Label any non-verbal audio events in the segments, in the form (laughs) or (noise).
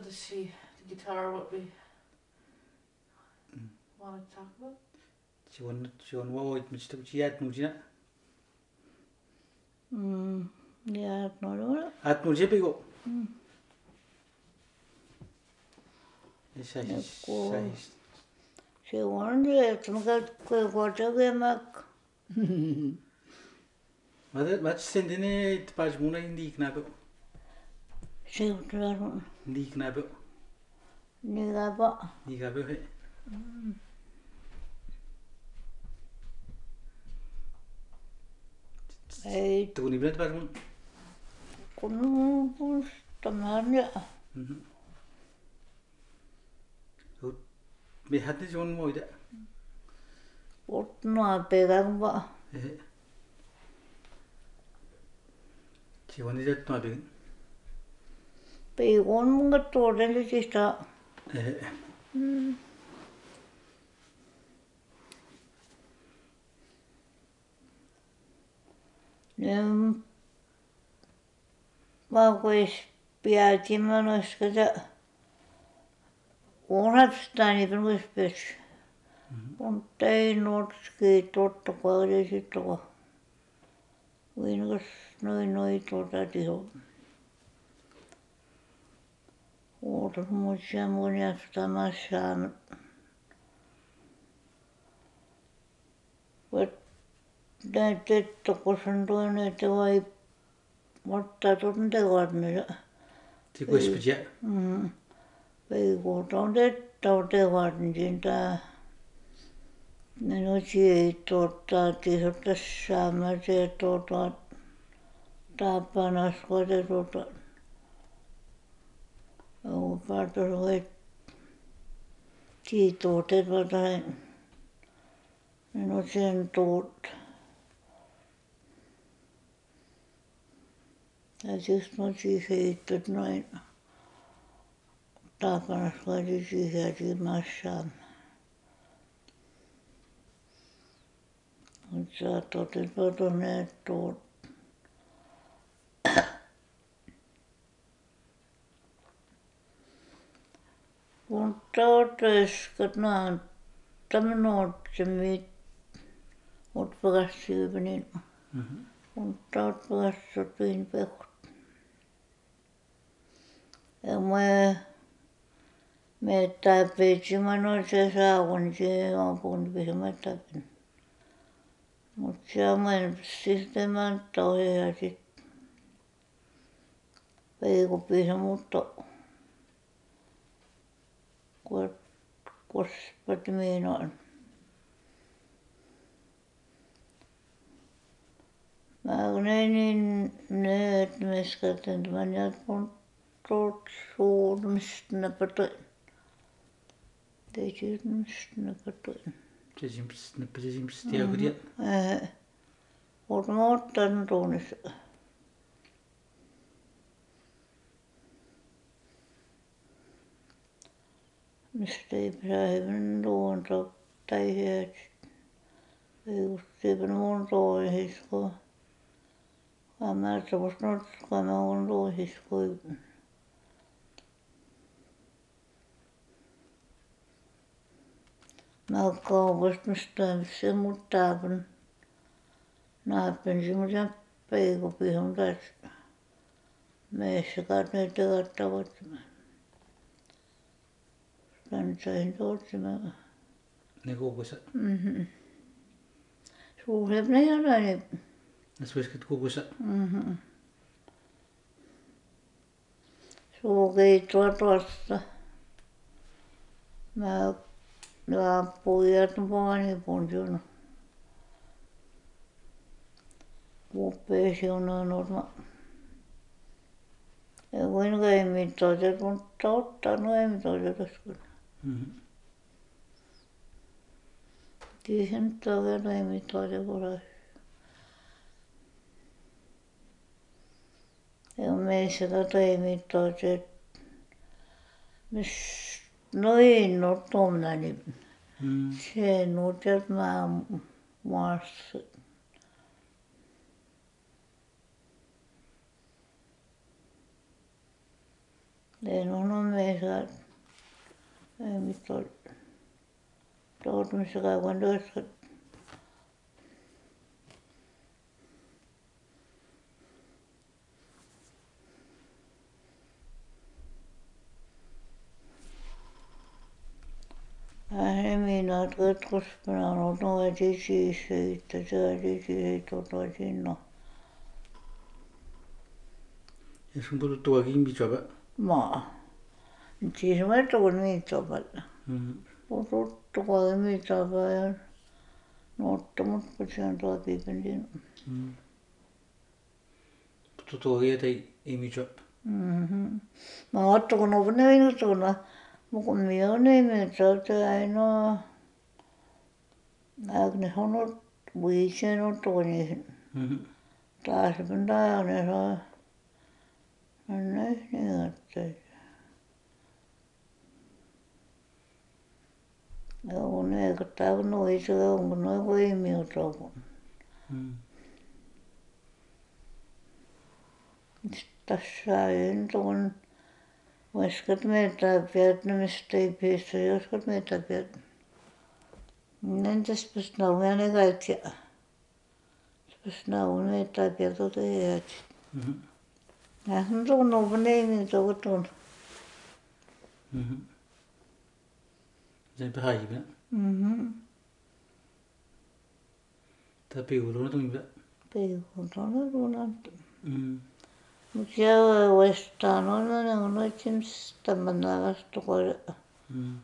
for the see the guitar what we want to talk about? Siwan siwan wa oit mit stuk jiat mujina. Mm, ja, no, no. At mujia pigo. Mm. Esa Jako- esa Se on det, som kan gå gå till mak. Mada mat sendine tpaj muna indi knabe. Se utlar Nikna bo. Nikna bo. Nikna bo he. Эй. Ты не блядь возьму. Кому пуш там арня. Мм. Вот ме хатты жон мой да. Вот на пеган ба. Э. Чего не жат на пеган? 배우는 것도 오래됐어. 네. 음. Nem mogu ispijati imeno kada unapstani drugo ispjeći. On tei norski totta kaadesi toga. Viinukas noin noin totta tihoa. Orthodox moja sama sam. Näitä, että kun sen tuon, että vai ottaa tuon tekoat, niin... Tikuispidjä? Mm. Veikuuta on tehtä on tekoat, niin tämä... Minun tiedä tuottaa, tiedä tässä mä tiedä tuota... Tämä panas kote tuota... Päätös oli tiituutet vatain. Minun sen tuut. Ja siis mä siis heittät noin tapanas kote siihen massaan. Mutta sä totet tuonne tuut. todeskannaan tämän otsemi mut pakas syyvinin. Mun taut pakas sotiin pekut. Ja me me täpitsi minun se saavun siihen apuun vihme täpin. Mut se men sitten mä tohi ja sit. Ei kun pihin muuttaa kun kospat meinaan mä kun ei niin nööt meskäten, mä näet mun tuot suurmista näpätöin. Teisimistä näpätöin. Teisimistä näpätöin, teisimistä tiedä, kun tiedä. Ei. Mutta mä oon ottanut tuonne. Stephen luonto yhdeksi, ei kun Stephen luonto yhdeksi, vaan mä sovus notskaan mä on luohis kui. Mä oon kaupasta mistä se mut taapun. Naapin semmoisen peikopihon kanssa. Meissä kai ne teot tavoittamaan. kansoihin toimme Ne kokosi? Mhm. Suhlet ne jotain. Ne suisket kokosi? Mhm. Suukittua tuosta. Mä laapujat vaani punsun. Kuppeesi on norma. Ja kuinka ei mitään, mutta ottanut ei mitään, kun. Kyllä se nyt talven aiemmin taisi ole Ja me ei sitä tee mitään, että no ei no tuommoinen. Mm. Se ei no, että mä maassa Ei no, no me saa mitä oli soutamassa kun toiset Ähminat ketkus minä olen noin tisisyitä, se tisisyitä on sinna. Ja sun kutu tuokin joo. Maa. Mutta siis me tog niitopalla. Mm. Mm-hmm. Tuttu kai miitopalla niin ja nuotta, mutta kun se on tuo piipen siinä. Mm. Mm-hmm. Tuo hieta imijop. Mhm. Mä oottu kun on ne viinustuna. Mutta me on niin miitopalla ainoa. Äkne sanot viiseen on tuoniin. Mm. Mm-hmm. Taas on taas on ne saa. No niin, niin on eikä ole noin isoja on kuin noin kuin ihmisrokon. Mm. Tässäin tuon, voisikat meitä pidät, mistä ei pistä, joskus meitä pidät. Entäs pys nauja ne kaikki. Pys nauja meitä pidät, ota jäät. Mm-hmm. Ja tuon on tuon. Mm-hmm. лебхайба мм. Тапигулунунба пигулунунунат мм мукяа уэстанонана уночимс таманаагастукула мм.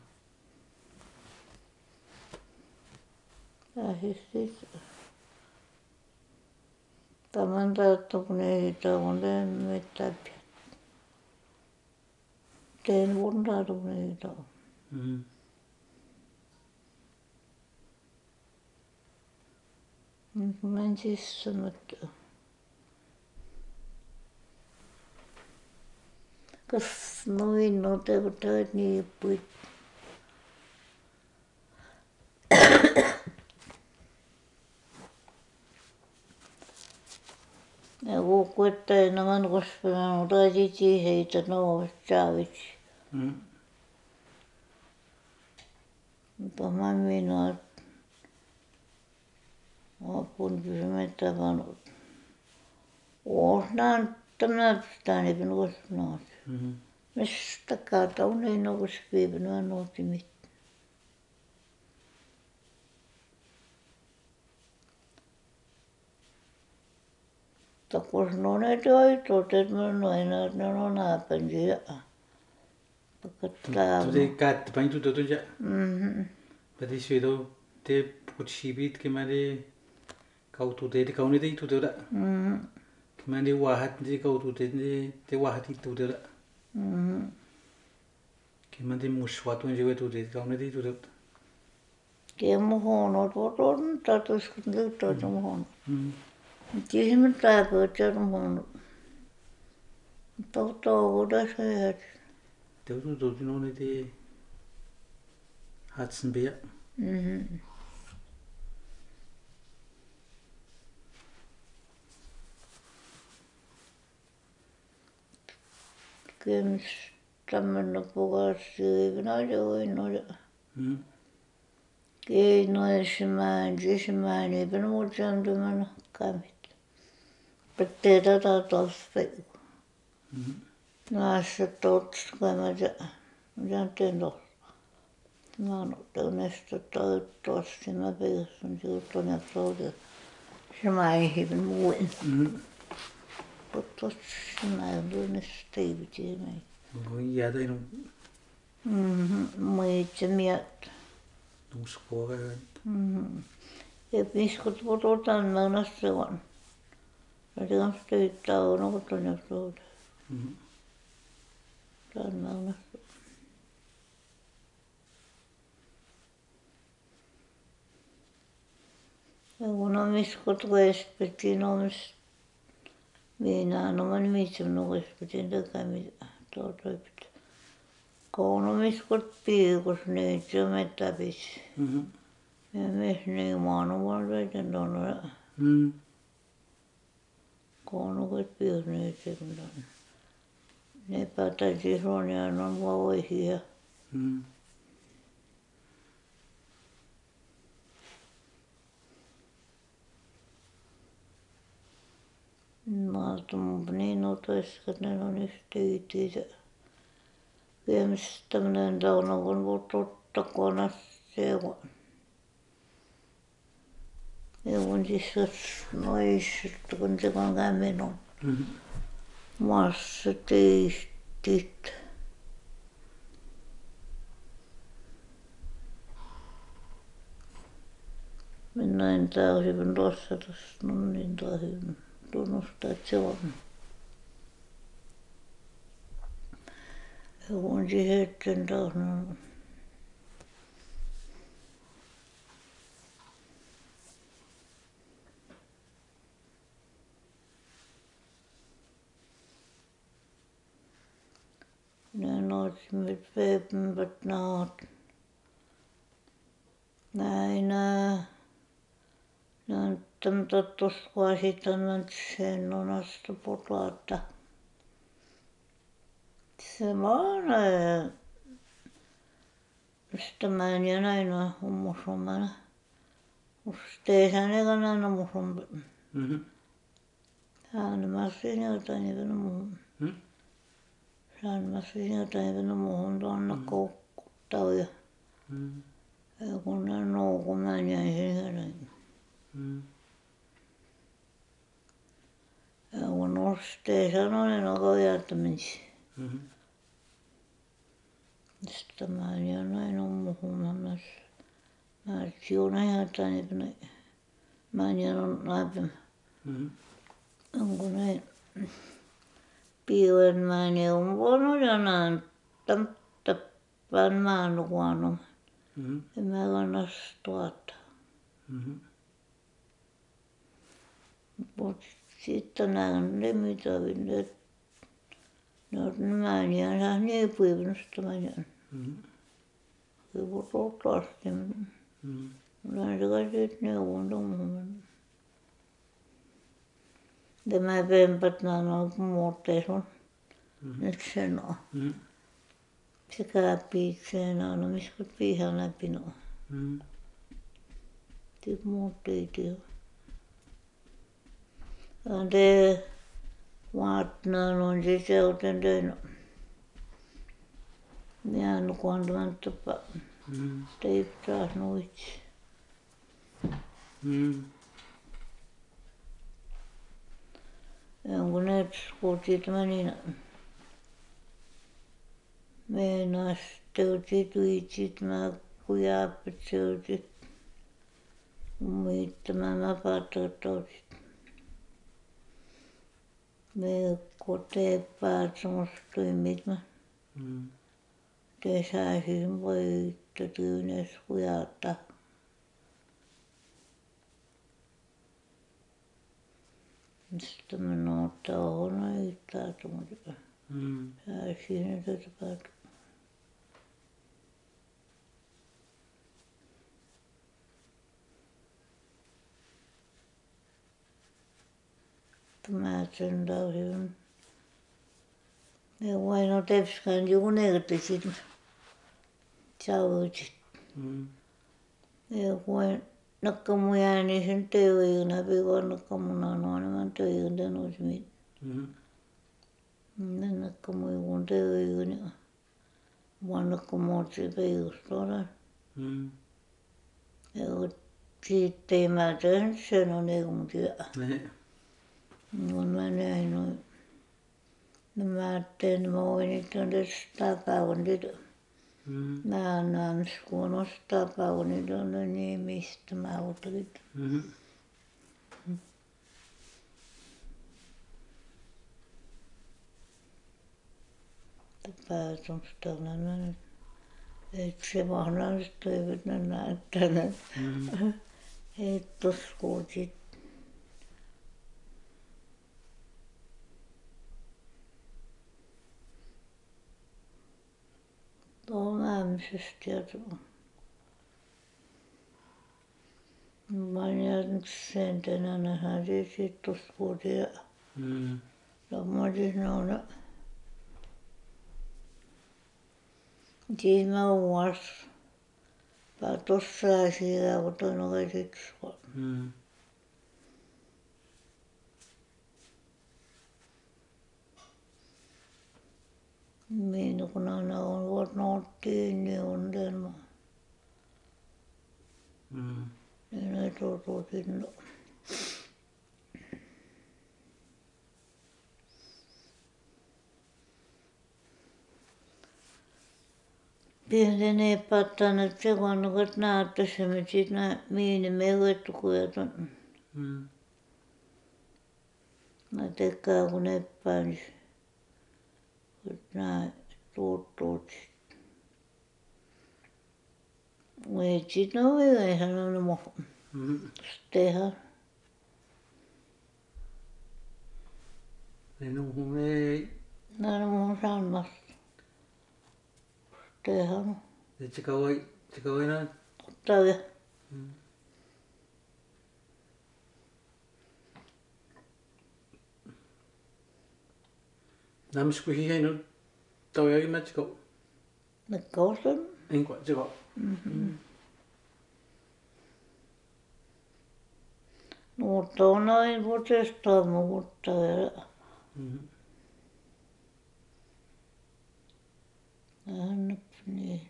Ахисис тамандааттукнеи таагунаа миттаппи teen wunderdung nieder. Mhm. Sitä (coughs) ole. Mm. Nyt mä en sisään mutta kas noin no te kun täyt niin puit ja kukku että enemmän kospana no taisit siihen että no saavit Mm. mutta kun kylmältä vaan ohnaattomasta ne nuo noot. Mistä kautta unen nousi viivynyt nuoti mitään. Mutta kun no ne toitot, että mä noin, että ne on naapenkin ja pakottaa. Tuo kättä päin tuota tuoja. Mhm. Päti syötä, te putsiivit, kemä te kautuute te kaunite ituteura kimani wahati kautuute te wahati ituteura kimani mushwatu jewe tuute te kaunite ituteura ke mohono to to ta to skundu to to mohono ti him ta ko to mohono to to oda se hat te to to no ne te hatsen be mhm kymys tammanna pukassiivina joinoja. Keinoisimäen, sisimään, eipä ne muuta sääntömänäkään mitään. Pitää tätä tospeikua. Näissä totskaimata, mitä teen tossa. Mä oon ottanut tai tossi, mä peikäsin siltä, että se mä ei hyvin muin. Mm-hmm. починаю, не стою тіми. Ну, я дай ну. Миється м'ят. Ну, скоро. Ja piskut pututaan, mä oon astuvan. Mä tiedän, että yhtään on otan ja suuta. Tän mä oon astuvan. Ja kun on miskut, kun espetiin omista. Viinaanoman nukuspitin takamit tuotuipit. Koulumiskut piikus niitä jo mettäpis. Mm-hmm. Ja myös niin maanuvan veitän tuonne. Mm. Koulukut piikus niitä kun tuonne. Ne päätä sisonia on vauhia. Mhm. Mä tuun niin otoiskat ne on yhteytiä. Viemistä tämmönen tauna kun vuotta kona se on. Ja kun siis noista kun se kun kämmin on. Maassa teistit. Minä en täysin tuossa tuossa no niin tahin Station. Und sie hätten da noch Dann hat sie mit Weben betnaut. Nein, nein. ne antanut tuossa sitten antanut sen onasta putlata. Semmoinen. Mistä eh, mä en ja näin on hummusommana. Usteisän eikä näin no on musompi. Mm-hmm. Hän mä siinä jotain ei venä muuhun. Mm? Mm-hmm. Hän mä siinä jotain ei venä muuhun tuonna mm-hmm. koukkuttaa ja. Mm-hmm. Mm. Ja kun ne noukui, mä jää siihen. Mm. Ja kun nostee sanonen niin on kojattamisi. Mm-hmm. Sitten mä ja näin on muhun. Mä mä siun ajattain, että mä en jäänyt naipim. Mm-hmm. Onko näin piuen mä en ole voinut ja näin tappan mä en luonut. Mm-hmm. En mä kannas tuota. Mm-hmm. Mutta sitten on ne mitä nyt, ne on nämä ihan niin kuivunut meidän. Kuivunut taas. Olen se kai sitten neuvontamuun. Tämä vempät näin on muotteissa on. Nyt sen on. Se käy piikseen aina, missä piihän läpi on. Sitten muutteita on. Ande they want no on this out and no me and Mm. and to pa stay for noich mm and when it got na me na still to do it it na kuya pchu it mit ma pa to to med kotepaatsomusta mitma. Mm. Det saa hymryt och dynes skjärta. Sitten me noita on yhtään tuntia. Mm. Ja siinä päätä. mätsen där hyvin. Ja vaino tepskään joku neertesit sautit. Mm. Ja vain nakkamuja niin sen teiväin läpi vaan nakkamuna noin mä teiväin tän osmiin. Mm. Ja nakkamuja kun teiväin niin vaan nakkamuotsi peikustaan. Mm. Ja Ei. mä tein sen on ei kun tiedä. Mun mä näin noin. No mä ajattelin, mä voin niitä tässä takaa, kun nyt mm. mä annan kuunos takaa, kun nyt on ne nimistä mä otit. Mm-hmm. päätymstana nyt. Itse vahnaiset eivät ne. Mm-hmm. Heittos (laughs) tuohon ämsästi Vaan ja nyt sentänä nähdään siitä sitten tuosta vuotia. Mm. Samoin u vás, pak to se zjistí, mutta noin sitten suoraan. Mm. minä kun aina on ollut tyyni on den. Mm. Niin ne totutin. No. Pienen ei tuota pattanut se, kun nukat naattaisi, mutta sitten miini mehuettu kuitenkin. Mm. Mä tekkaan kun epäilisi. Ná, tuttuut etsit ne on yhdessä ne mo- sittenhän Minun ei... No, no mun sanomasta. Sittenhän... Et se kauan, se kauan enää? Totta vielä. Namys gwyhi hyn o dawio i medgo. Medgolyn? Mhm. Yn gwaith, ti'n gwaith. Mutta on noin vuodesta mutta. Annap niin.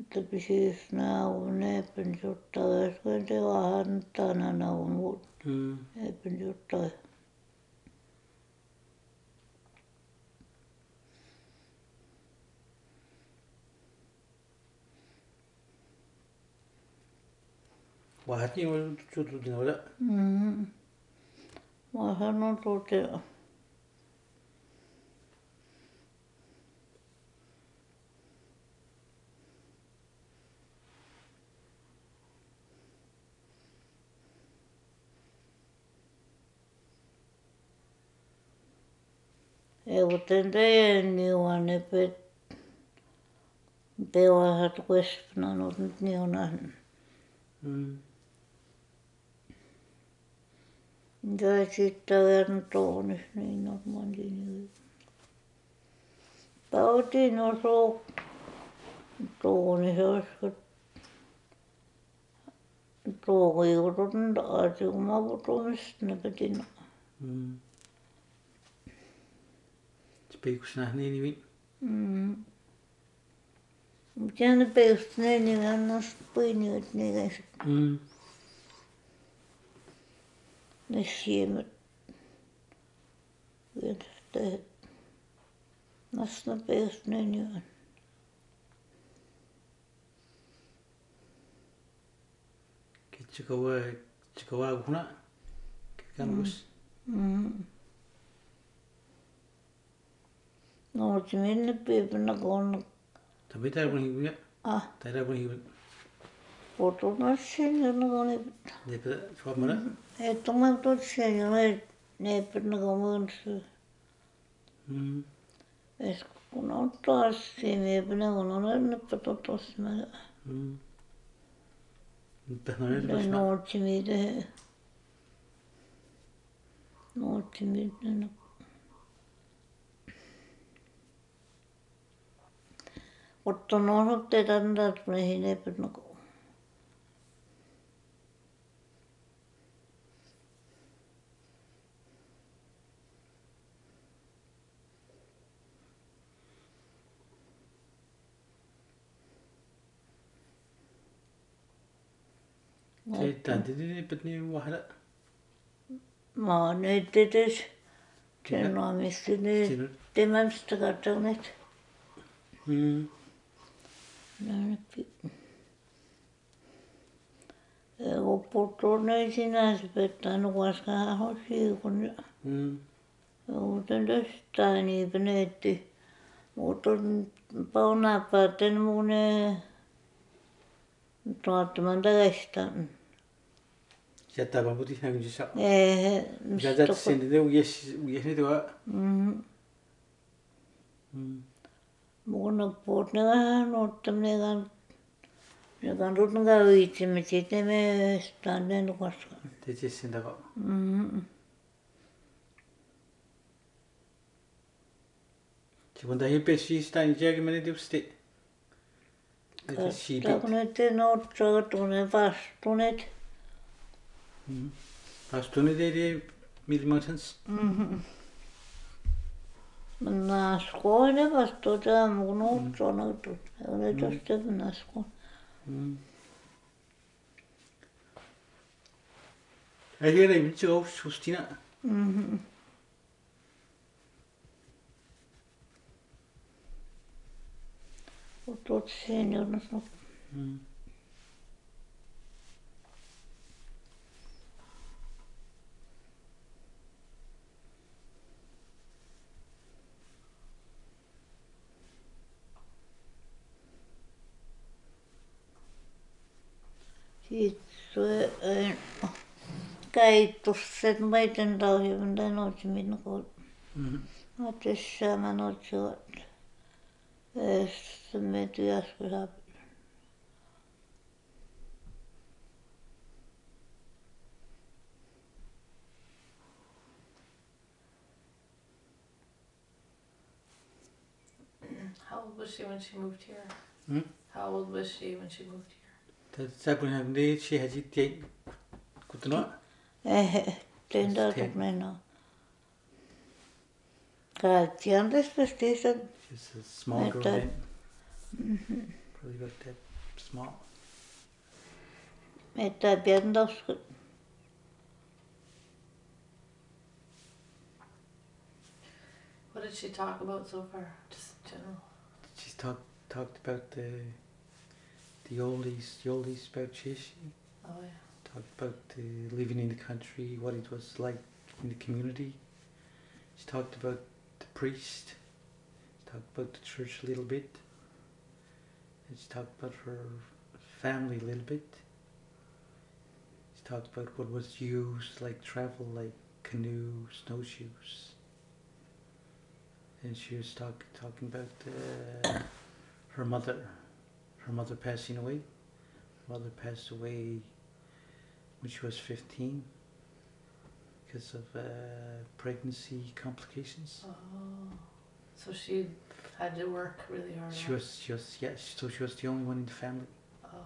Että pysyis naun, eipä juttaa, jos kun se vaan antaa naun, eipä juttaa. Bahati var tutuyordu din öyle. Bahar ne tutuyor? Eu tentei ni wanepet, pe wa hatu kwesi pina no ni ona. Mm. Да, sitten on tuonut niin normaalinen. Tautiin on suuk. Tuoni se olisi. Tuoni juurun taas, kun mä putoamista näpätin. Mm. Pikkusena niin hyvin. Mm. Mutta ne peustuneen, niin annas puinuut niitä. Mm. nesiem vinste nasna pesnen jön. Chikawa chikawa guna kangus. No, timin pe pna kon. Tabi tara pun hibu ya. Ah. Tara pun hibu. おとなしいのもね。Ne formule? E toman tot shenye ne ne pırnı gamınsı. Hmm. Es kuno tas seme bne ono ne pato tas me. Hmm. Behnare tas. No timide. No timide. Otto no hotte tandat me hine pırnı Heittää titipät niin vahda. Mä oon nyt titis. Sen on mistä nyt temästä katsoneet. Mm. No nyt Kun puuttuu näin sinänsä, että koska hän on siikun. Mm. Muuten tästä niin peneetti. Muuten paunaa päätän ei tuottamaan tästä. Mm. Hatta ben bu dihne günce şa. Ee, Zaten seni de uyeş uyehne de var. Bunu portne gan ottum ne gan ne gan rutun ga uyiçi mi çete me standen koşka. Tece sinde ga. Kibunda hepe şi stan jegi mene dipste. Tece şi. Takne te not çagat tune pas tunet. Астунидери милматенс. Мна школе бастуда мугну чонагту. Эне тостеп на школ. Эгер имчиг сустина. Мм. Вот тот сеньор нас. Мм. Ikke til Aarhus hos Tina? Otot sen jonas no. Sitten se käitusset meidän tauhivan tai noitsi minä kun mä tässä mä noitsi että me How old was she when she moved here? Hmm? How old was she when she moved here? Der sabun han det she haji tie. Kutno? Eh, tein tautuk mennä. Kaikkiaan tästä tiesä. She's a small girl Että- then. Probably about that small. Että pian. What did she talk about so far? Just general. She's talked talked about the the oldies, the oldies about Chishi. Oh yeah. Talked about uh, living in the country, what it was like in the community. She talked about the priest. She talked about the church a little bit. And she talked about her family a little bit. She talked about what was used, like travel, like canoe, snowshoes. And she was talk, talking about uh, her mother, her mother passing away. Mother passed away when she was 15 because of uh, pregnancy complications. Oh. So she had to work really hard. She was, she was, yeah, so she was the only one in the family. Oh.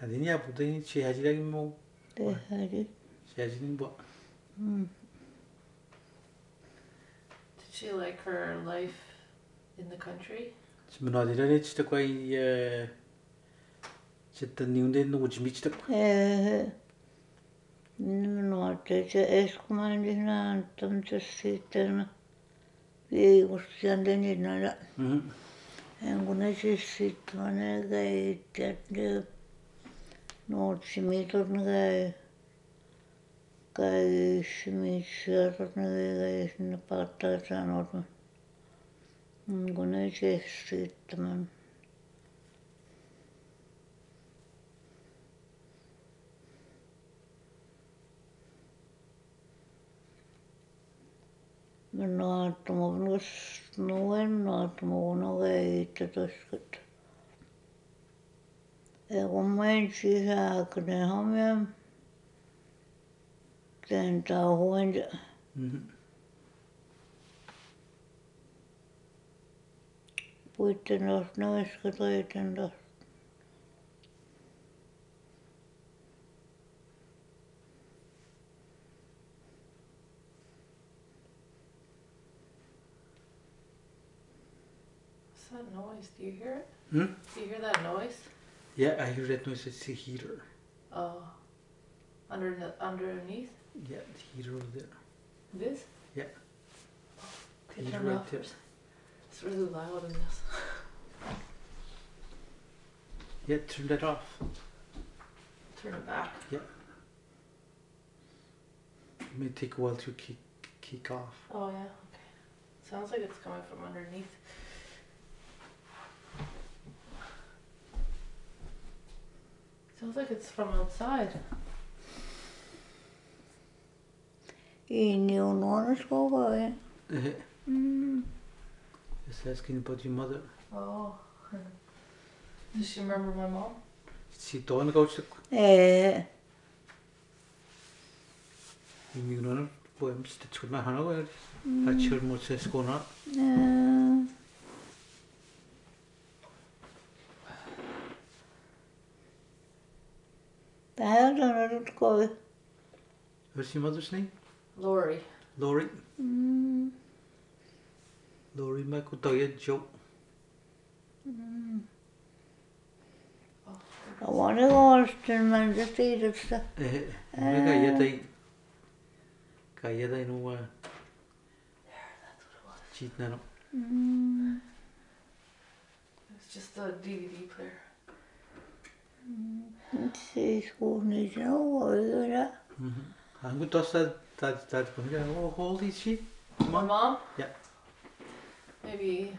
Ketta inu ni podai minat chudo. Mhm. Tadini ya podai che hajira mo Tehdä. che hajini bo. Mm. Did she like her life in the country? Minadira ne chita kwai chita niunde no ujmi chita. Eh. Minua teitä eskumainen antamassa sitten viikossa ja niin näillä. Mhm. En kun ne siis sitten ne keittäjät Nootsimii tuot ne käy, käy yssimiitssyä tuot ne vei sinne paatteet sanovat no kun ei kehsiit tämän no aattoma no - no en aattoma kun no vei itse toskot kun menin sisään, kun ne hamien teen tauhuin ja Mhm. puitten tuosta noista toiten tuosta. What's that noise? Do you hear it? Hmm? Do you hear that noise? Yeah, I hear that noise. It's a heater. Oh. Under the underneath? Yeah, the heater over there. This? Yeah. Oh, okay, turn right it off. It's really loud in this. Yeah, turn that off. Turn it back. Yeah. It may take a while to kick kick off. Oh yeah, okay. Sounds like it's coming from underneath. Sounds like it's from outside. Inni on nuoris koko ajan. Uh, Mm. just asking about your mother. Oh. (laughs) Does she remember my mom? She don't sitoon kaustak. Ee, Imigunona poems te tskut ma hana wa. Achur mo se skona. ee. Tähän on nyt koi. What's your mother's name? Lori. Lori. Mm. Lori Makutoya Joe. Ja var det gårsten men det tidigste. Eh, me ka ia tai. Ka ia tai no wa. Cheat na no. Mm. It's just a DVD player. Siis oh holy shit. My mom? Yeah. Maybe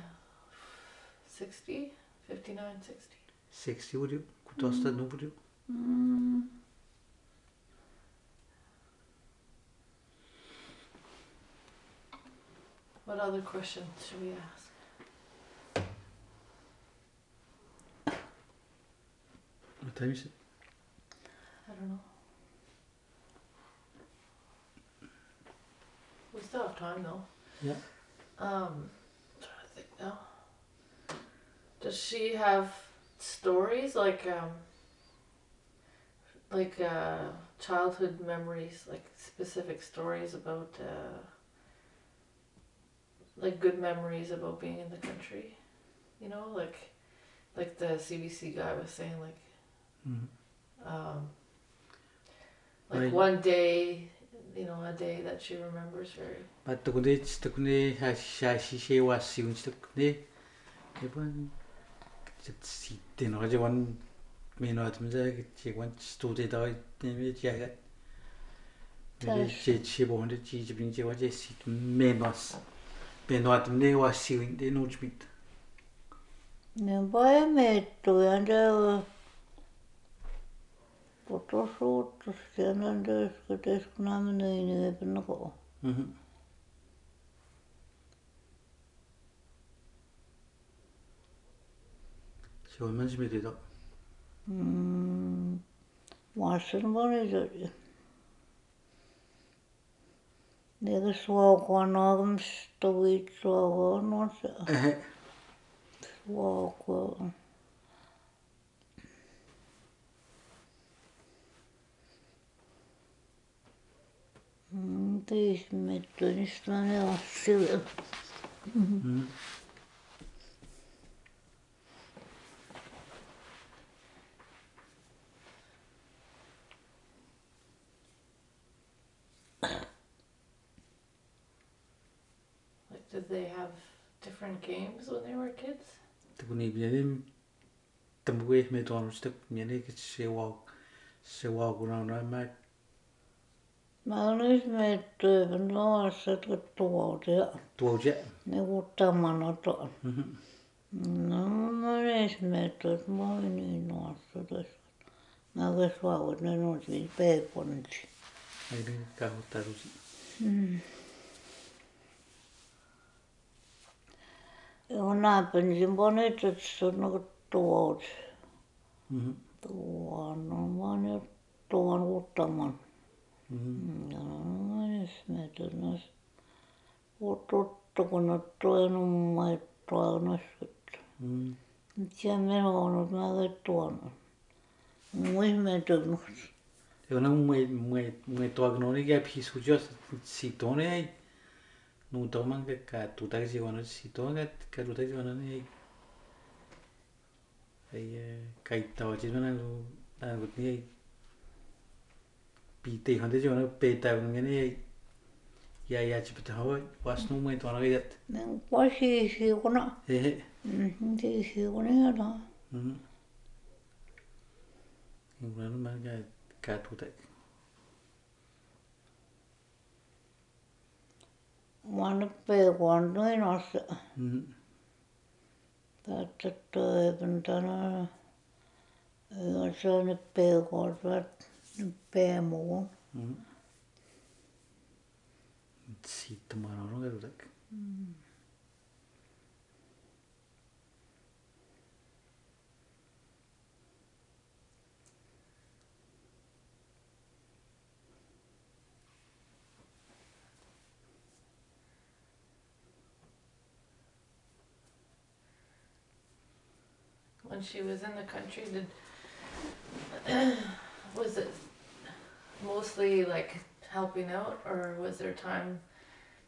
60, 59, 60. 60 would you? Would you? Mm. What other questions should we ask? What time is it? I don't know. We still have time though. Yeah. Um, trying to think now. Does she have stories like um, like uh, childhood memories, like specific stories about uh, like good memories about being in the country? You know, like like the CBC guy was saying, like. Um, like Right. one day, you know, a day that she remembers very. Mae dwgwni, dwgwni, a si si wasiwn dwgwni. the one, dyn o'r jwan, one, oed mynd ag, si gwan stwdi da oed, nid mi jagat. Tash. Si si bwnd, si si bwnd, si wad, si mi'n oed. Mi'n oed mynd wasiwn, dyn o'r jmyd. Ne bayağı metruyanda ja ne Poto suuttu siellä on töissä, kun nämä menee niin ei pinna koo. Mhm. Se on de da. Mm. Vasen var det ju. Det suokoa noagam stovit suokoa no se. Suokoa. Teis mettu, niistä mä ne assille. Like, did they have different games when they were kids? Ta kun ei bien ta mu me me don sta me Mä oon ihmeettynyt noissa, että tuotia. Tuotia? Ne kun niin tamanoto. Mm-hmm. No mä oon ihmeettynyt, että mä oon niin noissa tässä. Mä oon vauvat, ne on siis peiponitsi. Ei niin, kauhuttaa susi. Mm. Joo, näinpäin, sen ponit, että se on niin tuot. Mm-hmm. Tuon, no mä oon jo tuon uuttaman. Metäs tuttu, kun olet tuonut maittoa nossut. Mm. Mitä muy, muy, muy tuagnoni que no pite hande jo na peta ngene ya ya chip ta ho was no mai to na ga nan kwa shi shi ko na eh mhm ti shi ko na na mhm ngran ma ga ka tu ta Mana pe quando e nossa. Mm. Ta ta ta e pantana. Eu sou ni pe quando. Bärmo. Mm. Siit oma ära mm.. When she was in the country, did (clears throat) was it mostly like helping out, or was there time?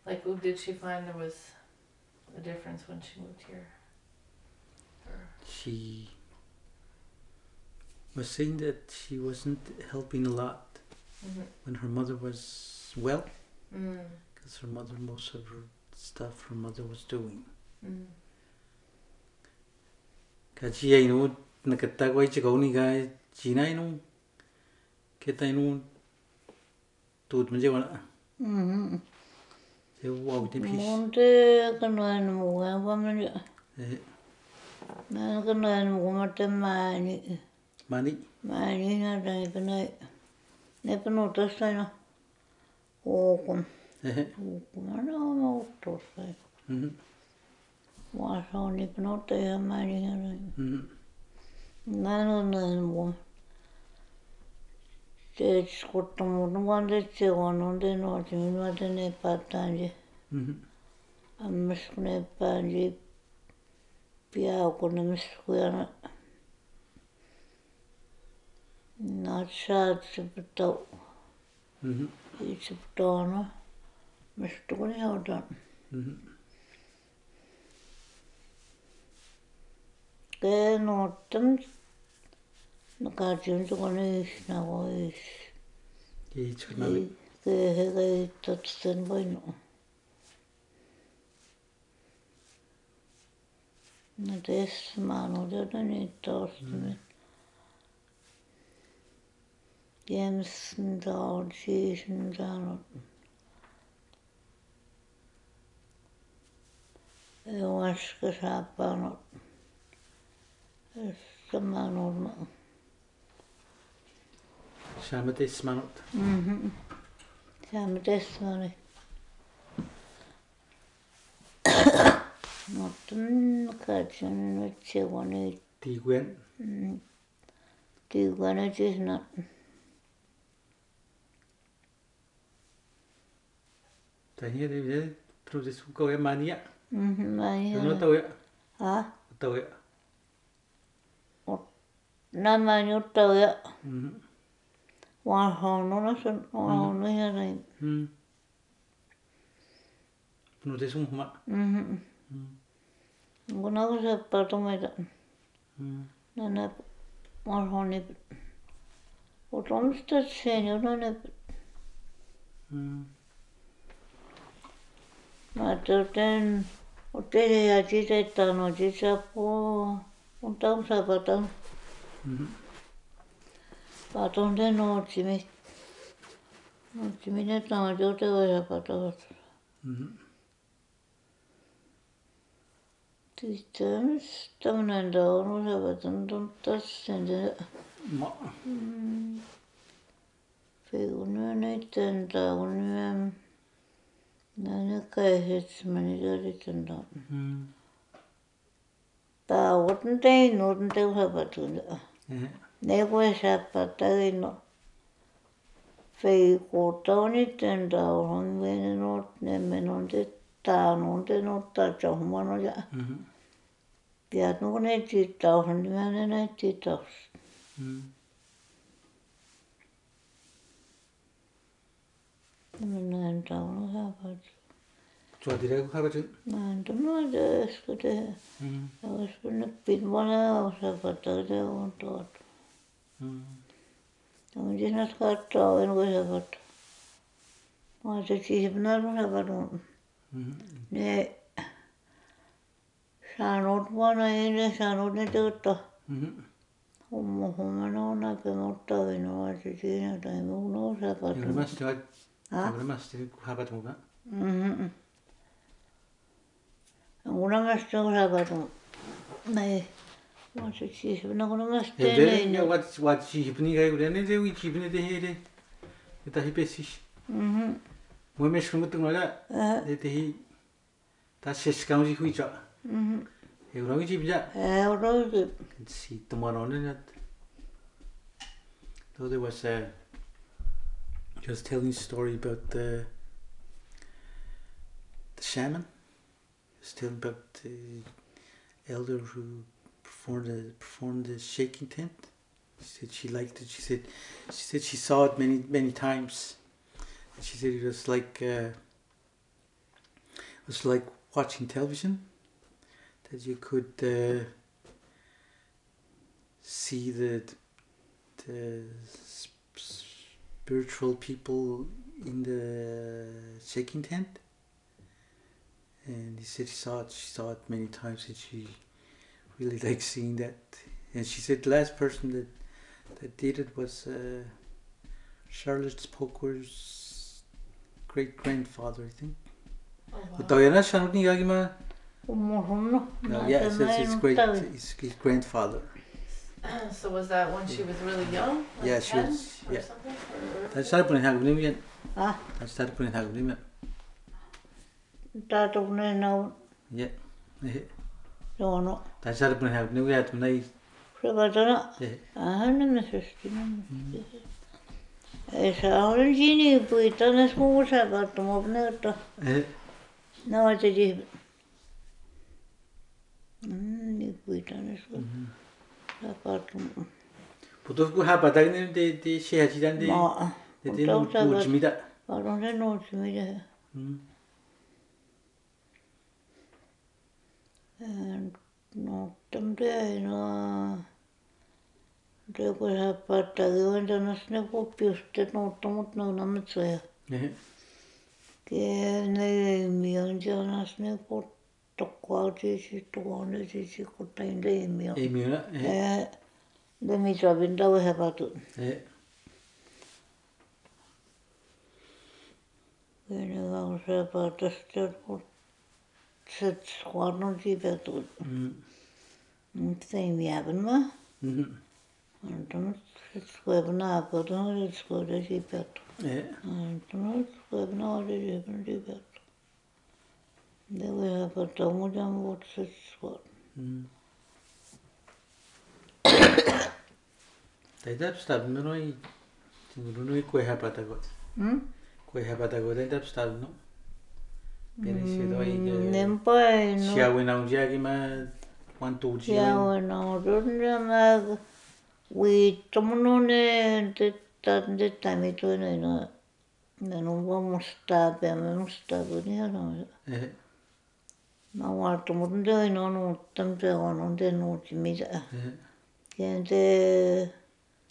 Like, did she find there was a difference when she moved here? Or, She was saying that she wasn't helping a lot Mhm. when her mother was well, mm, because her mother, most of her stuff, her mother was doing. mm, Ka chị ấy nó là cái ta quay chỉ có ni cái chị này nó cái tay nó Tuut mun siwa la. Se wau te pis. Mun te kanoan muga wamani. Eh. Nan kanoan muga mata mani. Mani? Mani na dai kanai. Ne kanu tosta na. Okum. Eh. Okum ana ma tosta. Mhm. Wa sa ni kanu te mani na. Mhm. Nan nan muga. eskuttomuutumantit sivununti nuortimimmatini pattanji ammiskune päänji piaukuni miskujana natsaatipto itsiptoona mistukuni otan keenuuttamista No kaatsun tukon yhdessä voi yhdessä. Kiitos, mä olin. Köyhä käyttät sen vain. No tässä mä oon jotain niitä ostanut. Jämsen taon, siisen taon. Jumaska saappanut. Tämä on ollut. Saamme tismanot. Mm-hmm. Saamme tismanot. Mutta katson nyt se on nyt. Tiikuen. Tiikuen nyt siis not. Tanya dia bisa terus disuka ya mania. Mhm, mania. Kamu tahu ya? Hah? Tahu ya? Namanya tahu ya. Mhm. vanhaanona sen vanhaanona mm. järin. Mm. No te sun huma. Mhm. Kun aku seppaa tumeita. Mm. Nänä vanhaani. Otan sitä sen jo nänä. Mm. Mä tämän, otin ja sitten, että no sitten saa puhua. Mutta on saa pataa. Mhm. Paton se nootsimi. Nootsimi ne taantio teoja patavat. Mm-hmm. Sitten tämmöinen taulu, se vatantunut tässä Ma. se. No. Mm. Piunyö niiden taulunyö. Näin ne kai hetsemän niitä sitten taulu. Mm. Taavot ne teinut, ne teuhavat neljäsataa feikuuttaunitten tauhon menen otnemen on tettaan on tenottaa johmano ja ja mm-hmm. nuun etsiit tauhon nimenen etsiit tauhon. Minä mm-hmm. en tauhon haapatin. Tuotiin joku haapatin? Mä en tunnu, että äsken tehdä. Mm. Mm-hmm. Äsken nyt pitää moneen osaa, että on tuotu. Ja, men det är något gott av en rödhuvud. Mutta siinä on sanonut, ne sanot vuonna no ei ne sanot ne totta. Mm-hmm. Homma homma ne on näkemättä minua, että siinä tai muun on sapat. Joo, no mä sitten olen no mä sitten kun sapat mukaan. Mhm. Kun mä sitten on sapat mukaan. Ederim ya wat wat şipni kay gure ne de uy şipni de dat hij hipesiş. Mhm. Mu meş kumu tungala. De tehi. Ta ses kamji huica. Mhm. Eurogi jibja. Eurogi. maar tumarone net. So there was a just telling story about the the shaman. still about uh, the elder who performed the the shaking tent. She said she liked it. She said she said she saw it many many times. She said it was like uh, it was like watching television. That you could uh, see the the spiritual people in the shaking tent. And he said he saw it. She saw it many times, and she really like seeing that. And she said the last person that that did it was uh, Charlotte Spoker's great grandfather, I think. Oh, But Diana Charlotte Nigagima. Umuhunno. No, yeah, it says his great his, his grandfather. (clears throat) So was that when she was really young? Like Yeah, she 10 was- Or yeah. something? Or, I started putting hag blim igen. Ah, I started putting hag blim. tatukne na Ja. jono. I Dan sy'n erbyn hyn, nwy edrych yn ei... Rwy'n dyna? A hyn yn y sysgyn. Eisa, hwn yn gyn i bwyd, dan ys mwy mhm. sefad, dwi'n mwyn eto. Na, dydi... Ni bwyd, dan ys mwy sefad, dwi'n mwyn. Bwydwch gwy haba, dan yn di di siad i dan di... Ma. Di nŵr mi da. Ma, mi nottamiseen Det kun häpäättääkin on tänne sinne koppiusten noutta, mutta ne on ammetsoja. Kenen on tänne sinne kottokkaa, siis tuonne, siis kottain leimiä. Ei minä, ei. Leimi saavin tavan häpäätyn. Ei. Kenen on häpäätästä, mutta mi sabin tau hepatu. Eh. Kyllä on se päätöstä, kun se skuadron siipetut. Mm. Mutta ei miävän mä. Mhm. Antanut se skuevan naapurin, se skuevan siipetut. Eh. Antanut skuevan naapurin, siipetut siipetut. Det var jag på tomudan vårt se skuad. Mm. Tai dap stab no noi. Tingu noi ku ha patago. Mm? Ku ha patago dai dap nempai no siawe na unja ki ma wantu ji siawe na runja ma wi tomono ne te ta te ta mi to no no me no vamos ta pe me no sta do ni no ma wa tomono de no no tam te wa no de no ti mi da ken te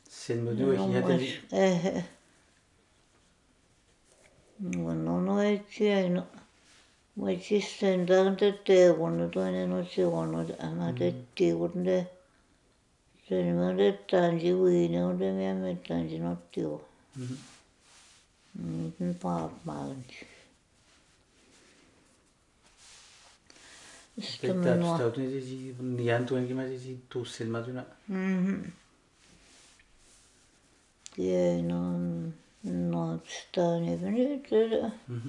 sen mo do hi ya te eh no no no e ti ai no. Muististändään teurunut aina no seurunut ama tettiurne. Sen mä tettaan sivuine on te mä mettään sinottiu. Nyt on paapmaan. Sitten minua... Jääntuenkin mä siis tussilmatuna. Mhm. Tiedän, no, no, sitä on nyt. Mhm.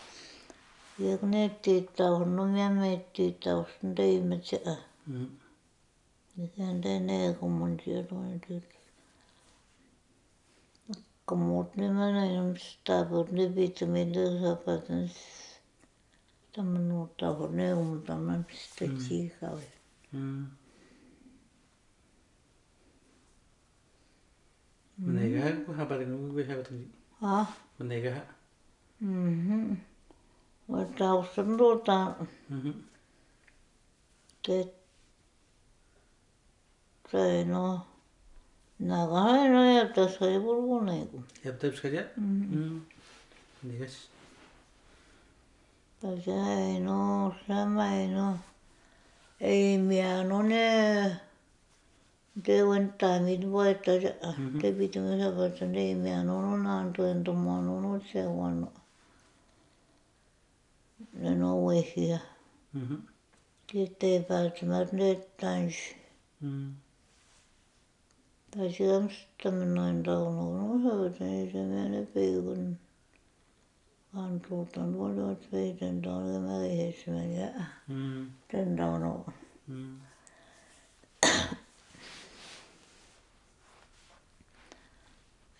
Virknetittaus, numjamettittaus, teimetseä. Mm. Miten tenee, kun mun sieluni tyttö. Kun muut nimenen, mistä puhut lipitse, miten sä päätän. Tämä nuuttaa, kun neuvontamme, mistä kiikauja. Mm. Meneeköhän, kun hän päätin, kun hän päätin. Ah? har. Mhm. taustaltaan - se no navaja ja tässä ei kulkuneiku. Ja täpskäjä? Mm. Mikäs? Tässä ei no, tämä ei no. Ei minä no ne teuventaimin voittaisi. Te pitämme sanoa, että ei minä no, no, antoin tuomaan, no, no, se on. den oehia. Liittei päätämät nyttäins. Pääsi lämstämään noin taunoon osaavut, o'n se mene piikun. Antuutan vuodat veiten taunoon meriheismän ja den taunoon. Mm.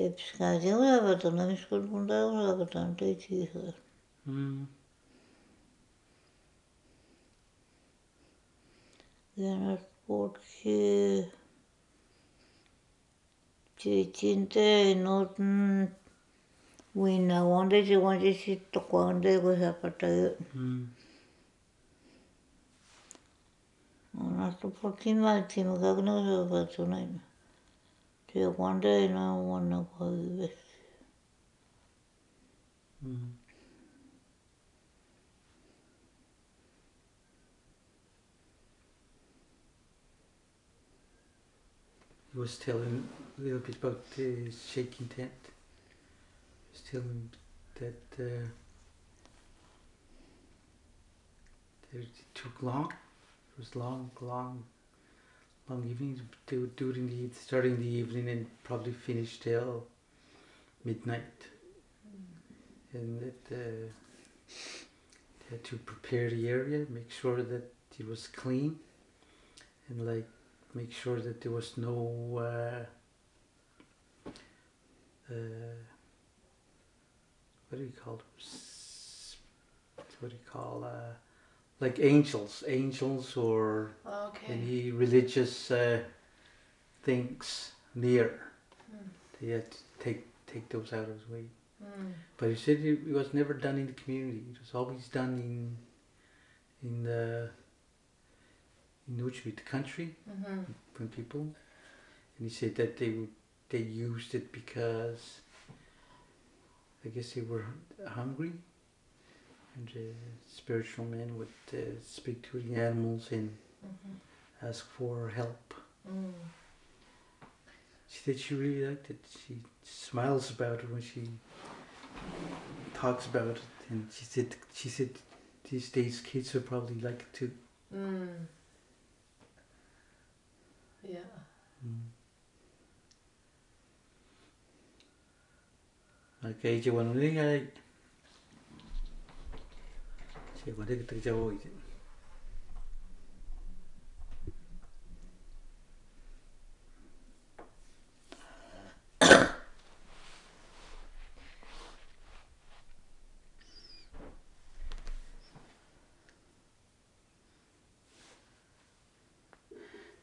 Tepsi uravatan, ihmiskuntaa uravatan töitä mm. Ja nyt kutsii tietin tein, otin Winna wande si wande si toko wande go sa patayo. Ona to pokin mal timo gagno sa patsunay na. Se patsunen. Se kun tein on vuonna päivässä. Mm. He was telling a little bit about the shaking tent. He was telling that uh, that it took long. It was long, long, long evenings. Do it in the starting the evening and probably finish till midnight. And that uh, they had to prepare the area, make sure that it was clean, and like make sure that there was no uh, uh, what do you call? S- What do you call uh, like angels, angels or Okay. any religious uh, things near. Mm. They had to take take those out of his way. Mm. But he said it, it was never done in the community. It was always done in in the in Nujvi, the country, Mm-hmm. when people. And he said that they would they used it because I guess they were hungry, and the spiritual men would uh, speak to the animals and Mm-hmm. ask for help. Mm. She said she really liked it. She smiles about it when she talks about it, and she said she said these days kids will probably like it too. Mm. Yeah. Okay, chị muốn đi ngay. Chị muốn đi cái tự.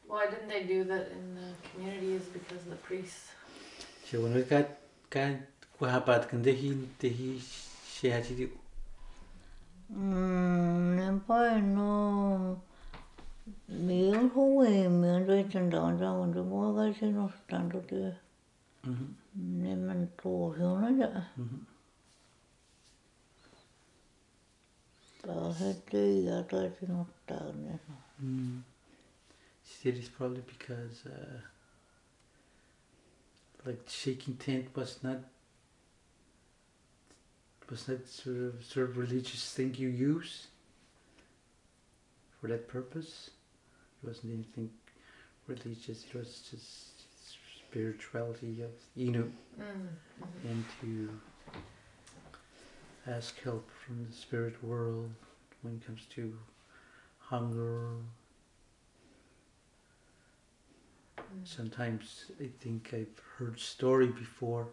Why didn't they do that in the community is Because of the priests. Chị muốn đi cái cái qua hạ bát cái hi Mm, ne paino mihin hui mihin toisen taon taon se mua kai sinusta työ. Ne men tuohiuna ja. Mhm. Pääset työ tai sinutta ne. Mm. Said it's probably because uh, like the shaking tent was not was not sort of sort of religious thing you use for that purpose. It wasn't anything religious. It was just spirituality of Innu Mm. and to ask help from the spirit world when it comes to hunger. Sometimes I think I've heard story before.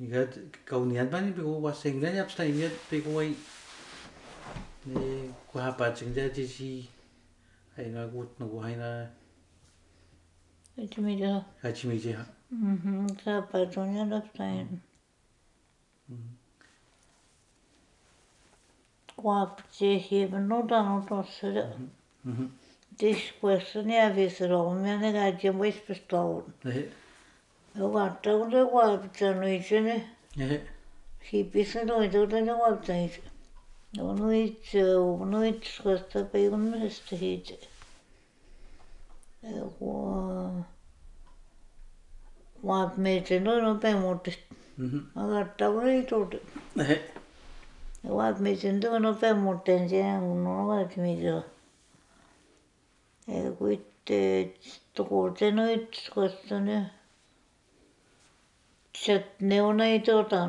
niet uit, ik kan niet uit, maar ik ben gewoon wat zingen. Ik sta niet uit, ik ben Nee, ik ga het. Hij gaat goed, nog een hij Gaat hij mee, ja. Ik het dat is hier. Nou nou nou- ik ga het zingen, mm. dat is hier. Mhm, mhm. Het is kwestie, ja, wees er al. Mijn gaat Vaattakute vaaputtanut itse ne. Hipisanoita ne vaaputtanut itse. On itse, on itse, koska päivän määstä itse. Vaat meitä noin on päivuudet. Agattaa ei tullut. Vaat meitä noin on päivuudet, sen kun on vaat meitä. Kuitte, tukulten on itse, koska ne. Sett ne on ei tuota.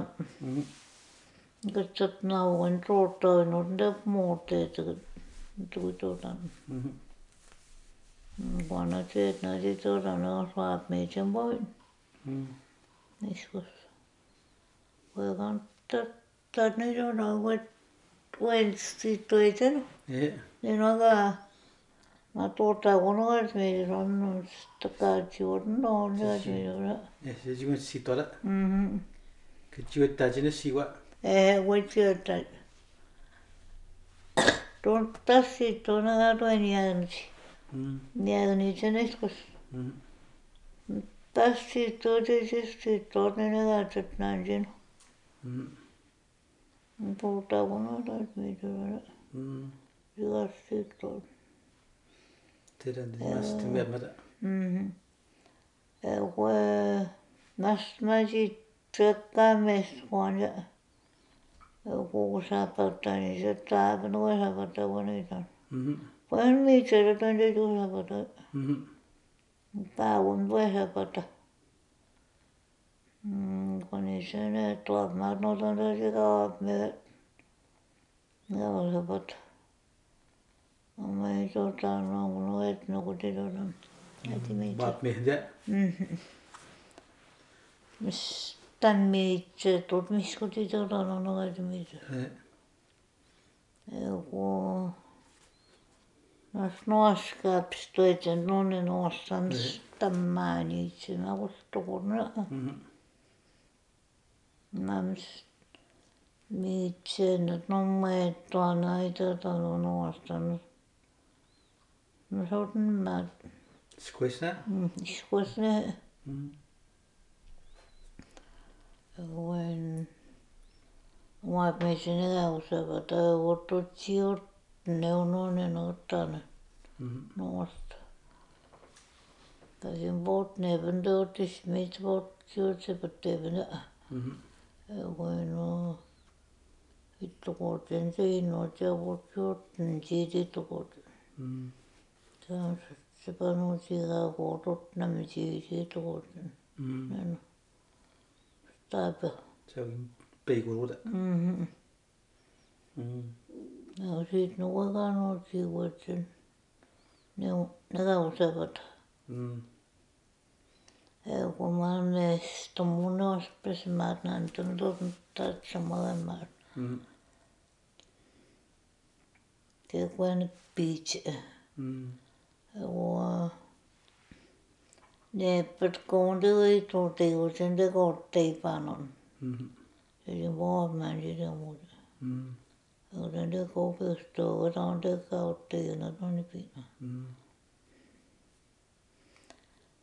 Katsot nauan tuotoinut ne muutteet, kun tuli tuota. Kun ne teet näitä tuota, ne on saat meidän voin. Iskos. Voi kantaa, tai ne on nauan Wednesday toiten. Yeah. On aika, Mä tuota kunoit meillä on takaa juurna on ja juurna. Ja se juun sitola. Mhm. Kytjuut tajine siwa. Eh, kuitjuut taj. Tuon tassi tuon alueen jäänyt. Mm. Jäänyt sen eskus. Mm. Tassi totisesti todennäköiset näin sinun. Mm. Puhutaan kunoit meillä on. Mm. Hyvä. Että on tehty sapata. Mhm. Päivän voi sapata. Mm, kun niin se ne tuot mä otan tosi Ama tuota, no, no, et, no, kun te tuota, äiti meitä. Vaat mehdä. Mis, tän meitä, tuot, mis kun te tuota, no, no, äiti meitä. Joku, nas nuoskaps tueten, no ne nuostans, tämä niitä, mä kustokun. Mä mis, meitä, no, meitä, tuona, ei tuota, no, nuostanut. musotinma iskuisna iskuisna uan uapmesinaga usapata uototsiot neunonen ottanen nuorta Taisin bort neven dörtis mit bort kjurtse på tevne. Uan uan ittokoten siinä on se bort kjurtsen siitä ittokoten se on sitten semmoisia huotottamisia siitä ollut. Mm. Niin. Taipa. Se on peikuruuta. Mm-hmm. Mm. Ja sitten nuokaan oltiin vuoden. Ne, ne tausevat. Mm. Ja kun mä olen näistä mun ospesimään, näin tuntuu, että se molemmat. Mm. Det er kun en beach. Mm ne petkoontilaitu tiutin te kotti panon. Eli maailman sitä muuta. Joten te kopistuu, otan te kautti ja on ipinä.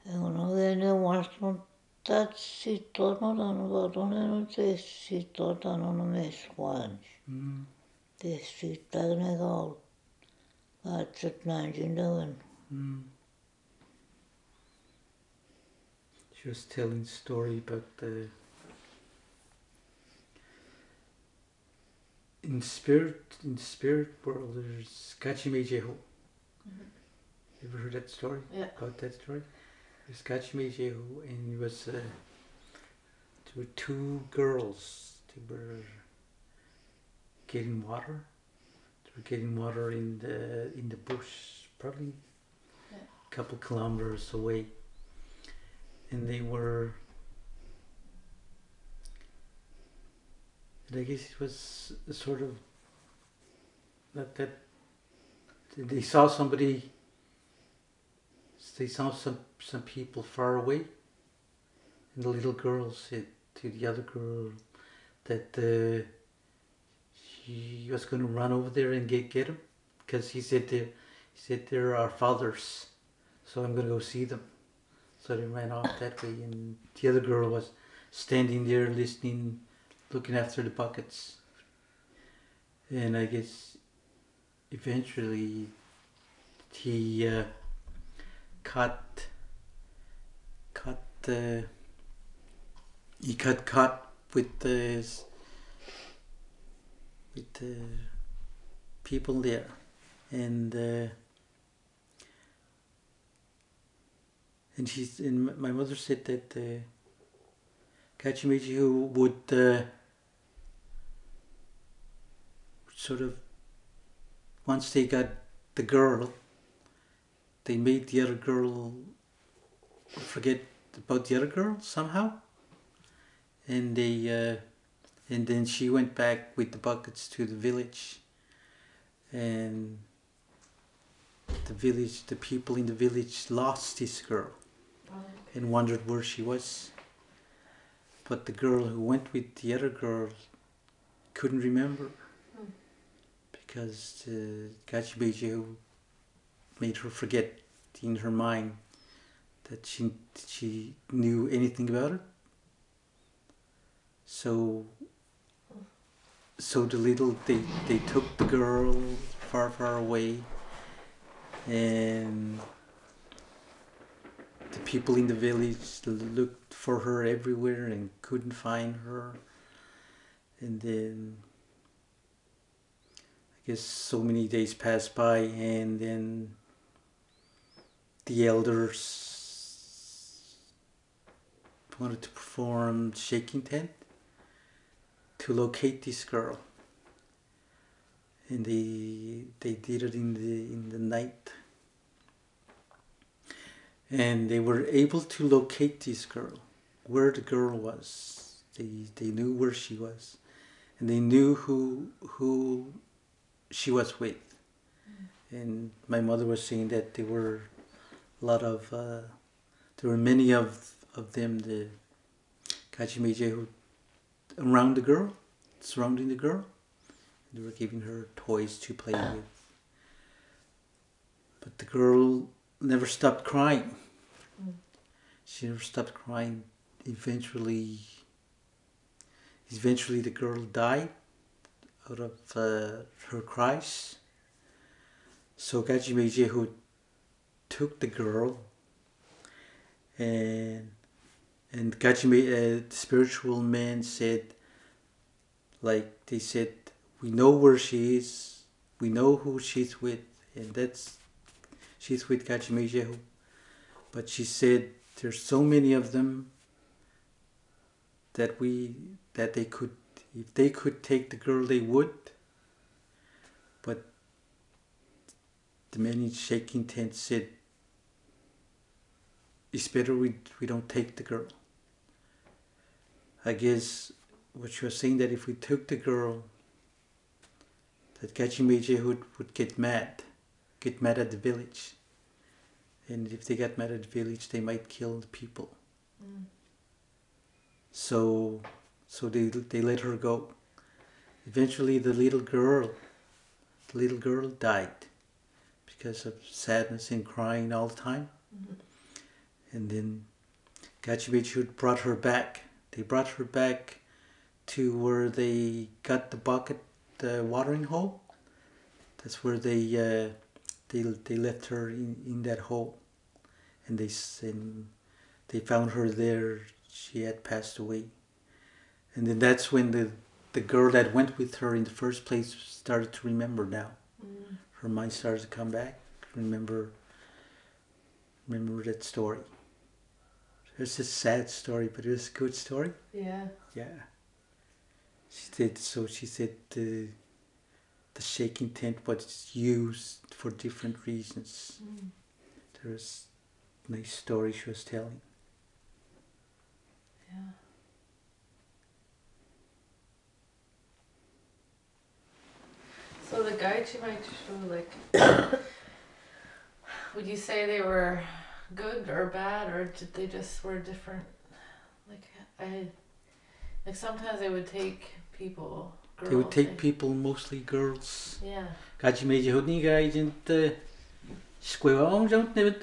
Ja kun on vielä vastaan tatsi tuotan, vatunen on tessi tuotan on meskuanis. Tessi tänne kautta. Katsot näin sinne vennu. Mm. She was telling story about the in spirit in spirit world there's Kachime Jeho. You ever heard that story? Yeah. Got that story? There's Kachime Jeho and it was uh, there were two girls. They were getting water. They were getting water in the in the bush, probably couple kilometers away, and they were. I guess it was sort of that that they saw somebody. They saw some some people far away, and the little girl said to the other girl that uh, she was going to run over there and get get him, because he said they he said they're our fathers, so I'm going to go see them. So they ran off that way, and the other girl was standing there listening, looking after the buckets. And I guess eventually he uh, caught caught uh, he got caught with the with the people there, and. Uh, and she's and my mother said that uh, would uh, sort of once they got the girl, they made the other girl forget about the other girl somehow, and they uh, and then she went back with the buckets to the village, and the village, the people in the village lost this girl and wondered where she was. But the girl who went with the other girl couldn't remember because uh, Gachibeji made her forget in her mind that she she knew anything about it. So so the little they they took the girl far far away and the people in the village looked for her everywhere and couldn't find her. And then I guess so many days passed by, and then the elders wanted to perform shaking tent to locate this girl. And they they did it in the in the night and they were able to locate this girl, where the girl was. They they knew where she was, and they knew who who she was with. And my mother was saying that there were a lot of uh, there were many of of them the Kachimeje who around the girl, surrounding the girl. They were giving her toys to play with. But the girl never stopped crying. She never stopped crying. Eventually, eventually the girl died out of uh, her cries. So Gajimeji who took the girl and and Gajime, uh, the spiritual man said like they said we know where she is we know who she's with and that's she's with Gachimejehu. But she said there's so many of them that we that they could if they could take the girl they would. But the man in shaking tent said it's better we we don't take the girl. I guess what she was saying that if we took the girl that Gachimejehu would, would get mad get mad at the village. And if they get mad at the village, they might kill the people. Mm. So, so they they let her go. Eventually, the little girl, the little girl died because of sadness and crying all the time. Mhm. And then Gachibichu brought her back. They brought her back to where they got the bucket, the watering hole. That's where they uh, they they left her in, in that hole, and they and they found her there. She had passed away, and then that's when the the girl that went with her in the first place started to remember. Now Mm. her mind started to come back. Remember, remember that story. It's a sad story, but it was a good story. Yeah. Yeah. She said So she said the the shaking tent was used for different reasons. Mm. There was a nice story she was telling. Yeah. So the guides you might show, like, (coughs) would you say they were good or bad, or did they just were different? Like, I, like sometimes they would take people. Girls, They would take like- people, mostly girls. Yeah. Gaji meiji hodni ga agent squewa on jump nibit.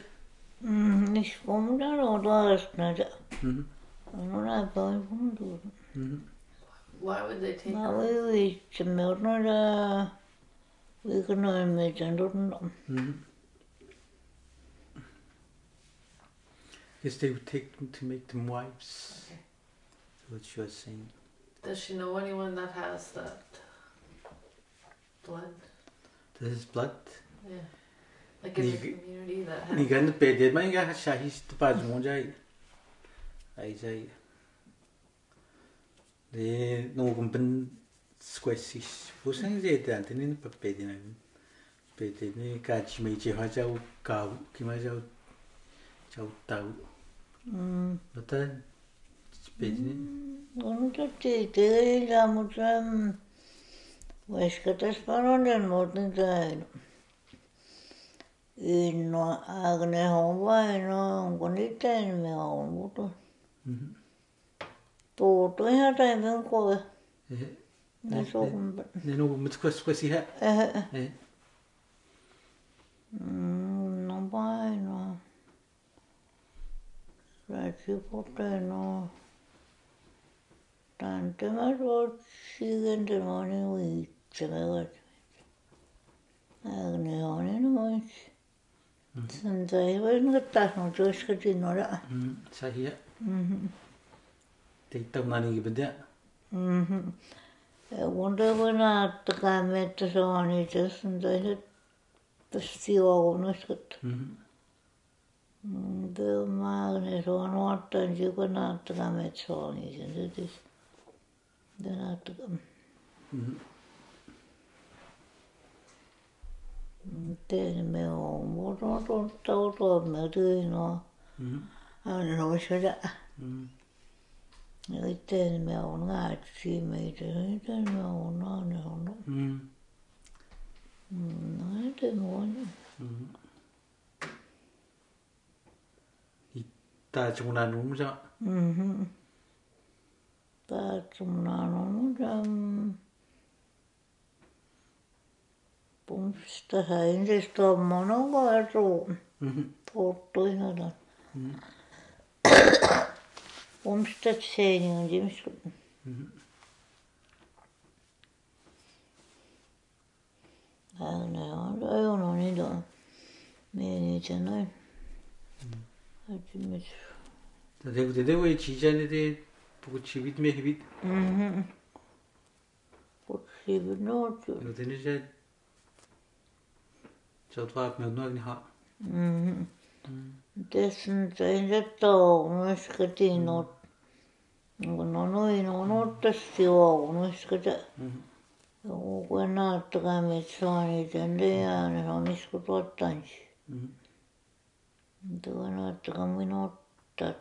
Mm, iskomda no taasna ja. Mhm. No näin päin kun tulla. Mhm. Why would they take Mä her? voi viitsi, me on noida viikonoin meidän tunna. Mhm. Yes, they would take them to make them wives. Okay. That's what you was saying. Does she know anyone that has that blood? This blood? Yeah. Like in the community that has. Nigan pedir mai ga shahish tpaz mon jai. Ai jai. De no gumpen squesish. Fusen je dan tenin pedir na. Pedir ni ka chimei che ha jau ka ki ma jau jau tau. Mm. Nota pedir Tuntuttiin mutta sen Vaikka tässä paronen muuten täynnä. Inno, agne on vain, onko niitä me on, mutta puutu ihan taivaan koe. Ne suhumpa. Ne nuku, mutta kuinka kuinka siihen? Eh. No vain, no. Lähti poteen, no. Tante mä tuot siikenten moni viitsemä. Agne on en voisi. Sen sai voi nuttaa, mutta olisiko tinnolla. Mhm. Sa hi. Mhm. Te tau na ni benda. Mhm. Ja wonder when ajattakaa että se on niitä, sen sai se tästä juokunut. Mhm. Kyllä mä ne se on kun ajattakaa että se on niitä. Se then after them. Thì mẹ bố nó trốn trâu rồi mẹ tươi nó ừ. à, nó sẽ đã ừ. cái tên mẹ nó ngại gì mẹ tới tên mẹ nó nó nó nói. Ừ. Tên muốn ta chúng ta đúng không ạ. Datumnanumudam. Pumpsista häinsistä on monokaisu. Puuttu ihan. Pumpsista seini on jimsku. Ne on rajunut niitä. Mie niitä näin. Tätä kun te teitte, Pokud šivit mě hvít. Mm-hmm. Pokud šivit, no to... No ten je, že... Se otvárá mě odnou, jak nechá. Mm-hmm. Det syns ei se taunuskati not. No noi no nottasi vaunuskata. Joku kun näyttäkää mitsaani tänne jääne, se on isku tuottaisi. Tuo näyttäkää minun ottaa.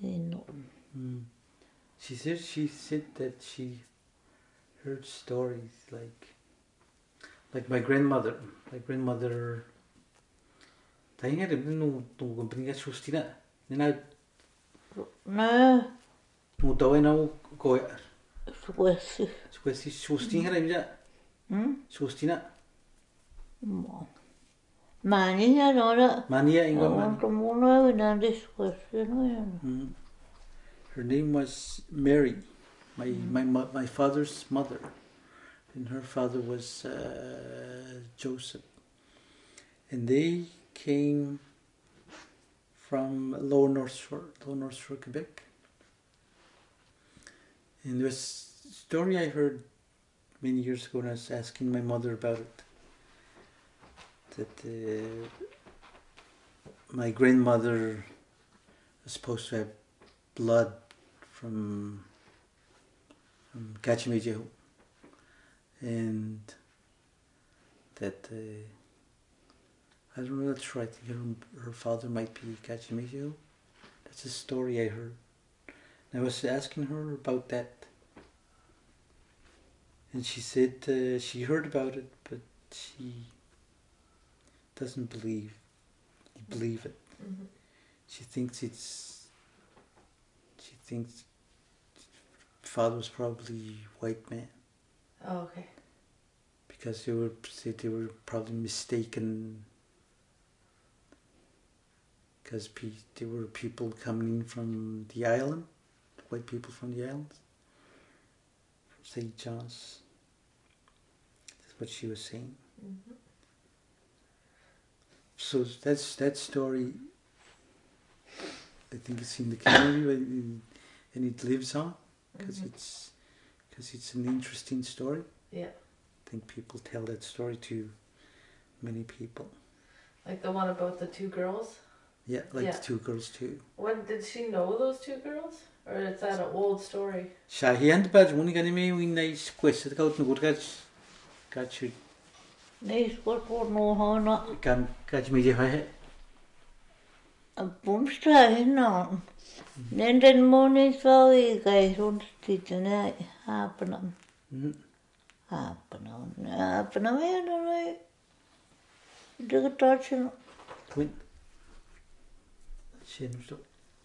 Niin on. Mm. She said she said that she heard stories like like my grandmother. My grandmother Tai nga rin no no company ga sustina. Nina Nää, no tawe na ko suessi. questi sustin nga rin ja Hmm? sustina. Mo. Mä niin ja noilla. Mania inga On man. to mun öinän diskussi noin. Mm. Her name was Mary, my my mo- my father's mother, and her father was uh, Joseph, and they came from Lower North Shore, Lower North Shore, Quebec. And a story I heard many years ago when I was asking my mother about it. That uh, my grandmother was supposed to have blood from from and that uh, I don't know. That's sure. I think her, her father might be Kachimejeho. That's a story I heard. And I was asking her about that, and she said uh, she heard about it, but she doesn't believe believe it. Mhm. She thinks it's. She thinks father was probably white man Oh, okay. because they were said they were probably mistaken because pe- there were people coming in from the island, white people from the islands, from St. John's. That's what she was saying. Mhm. So that's that story. I think it's in the community and it lives on because Mhm. it's because it's an interesting story. Yeah. I think people tell that story to many people. Like the one about the two girls. Yeah, like Yeah. the two girls too. When did she know those two girls, or is that an old story? Shahian bad one gani me we nice question kaut no gut gats got you Nei skot no hana. kan got me je bumstaan Nenden monet vauikai sunstitene haapanam. Haapanam. Haapanam ja noi. Dikka totsin. Kuin? Sinusta.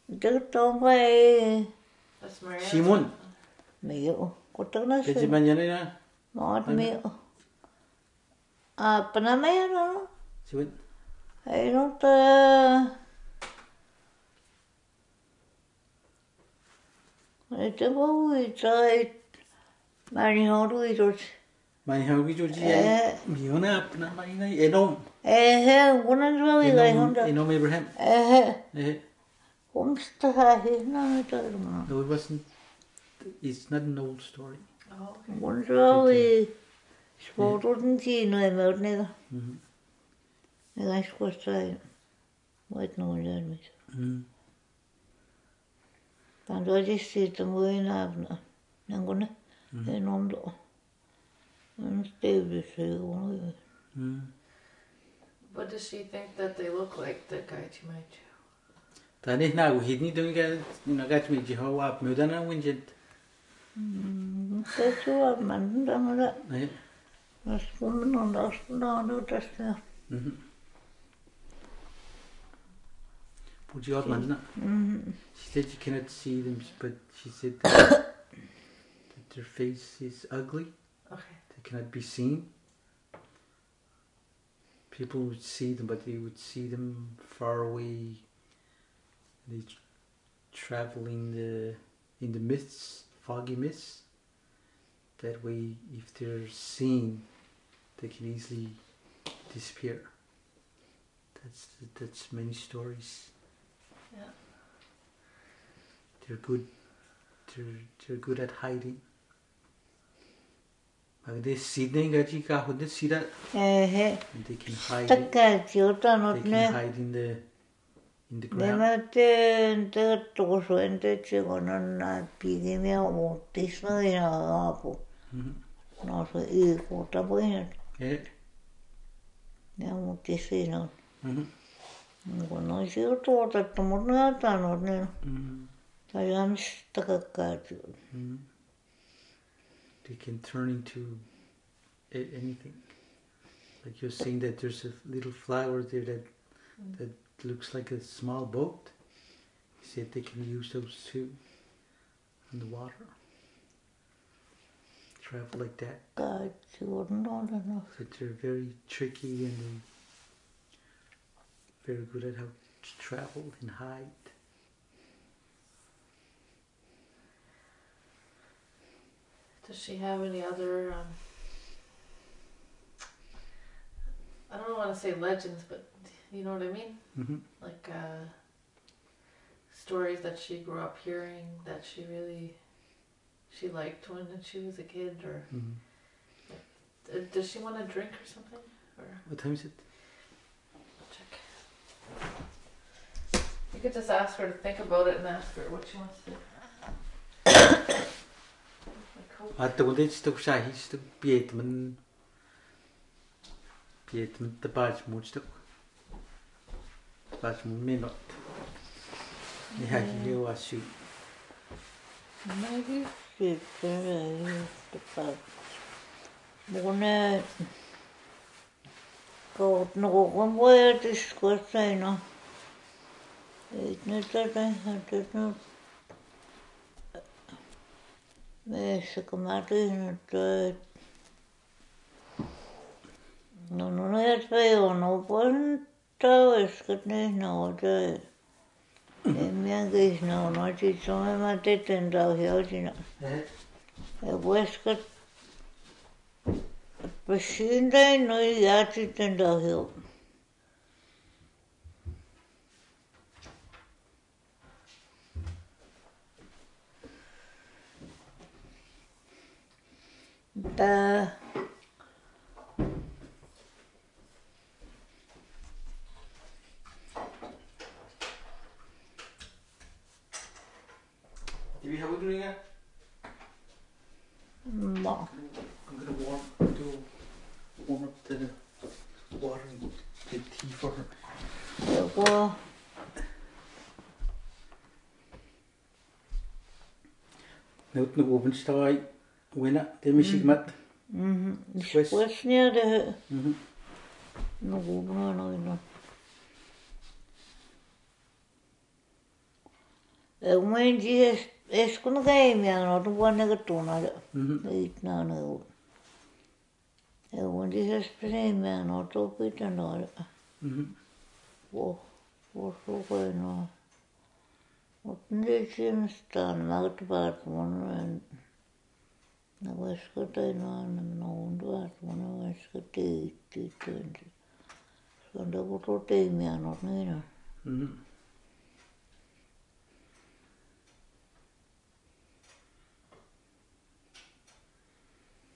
Dikka tonkai. Simon. Miu. Kutakna se. Ketsi manjanina? Maat miu. Haapanam ja noi. Simon. Ei nutta. Echepohuitza manihoruitochi. Manihoruitochi er miona maina enom. Ehe, kuna suaviga ihonda. Enom Abraham. Ehe. Ehe. Kumstaha hihna mitä hermano. No, it wasn't, it's not an old story. Kun suavi suotutin tiinoja me oot niitä. Niitä iskuista ei voit noin järmistä. Mm. Mhm. Wait no i mi. Mhm. Pan do di sita mui na abna. Nangone. E nom do. Yn stevi se ono. Mhm. What does she think that they look like, the guy she might Ta ni na u hidni dung ga na gat mi ji ho ap mi dana win jet. Te tua man dangara. Eh. Nas kumman on das na no tästä. Mhm. Put you out man na. Mhm. She said you cannot see them, but she said (coughs) that, that their face is ugly. Okay. They cannot be seen. People would see them, but they would see them far away. They tr- travel in the in the mists, foggy mists. That way, if they're seen, they can easily disappear. That's that's many stories. Yeah. They're good. They're they're good at hiding. But they Sydney gaji ka hunde sida Eh they can hide. it- Takka tiota They can hide in the in the ground. mä teen te tosu ente tsikona na pigi me o tisna ina apu. Mhm. No se i kuuta voin. Yeah. Ne mu tisina. Mhm. Kun on siu tuotettu, mutta ne on tannut ne. Mhm. Tai kakkaat. Mhm. They can turn into anything. Like you're saying that there's a little flower there that that looks like a small boat. He said they can use those too in the water. Travel like that. Kaikki on noin. That they're very tricky and they very good at how to travel and hide. Does she have any other, um, I don't want to say legends, but you know what I mean? Mm-hmm. Like uh, stories that she grew up hearing that she really, she liked when she was a kid, or Mm-hmm. uh, does she want to drink or something? Or What time is it? could just ask her to think about it and ask her what she wants to do. Stuk zei, hij stuk piet men. Piet men moet stuk. Paard moet min op. Ja, hier was je. Maybe fit, maybe Mwne, gawd nŵr yn wyr weet niet dat ik heb dit niet. Meestal maakt het niet. No, no, no, ja Ik ben es que niin noita. En minä kis no, no, sit some mä teten rauhiosina. het pueskat, pessin tein, no, ja sitten rauhiosina. Uh, Did we have doing it? No. I'm gonna warm to warm up the water and the tea for her. Yeah, well, Newton open tie. Wena, ddim eisiau gmat. Mm. Mhm. Wes. Wes ni ar y... Nw gwb yn hwn o'n nhw. Mae'n di esgwn gaim iawn o'n bwyn ag ydwn ar eid na o'n ew. Ewan di esbrym iawn o'n dwi'n byd yn o'r... O, o'r rhywun o'r... O'r nid sy'n stan, mae'n gwybod mwyn... nawaskatainaan naunduat manavaskatiittiittuin se on tapu toteimianot niina. Mm.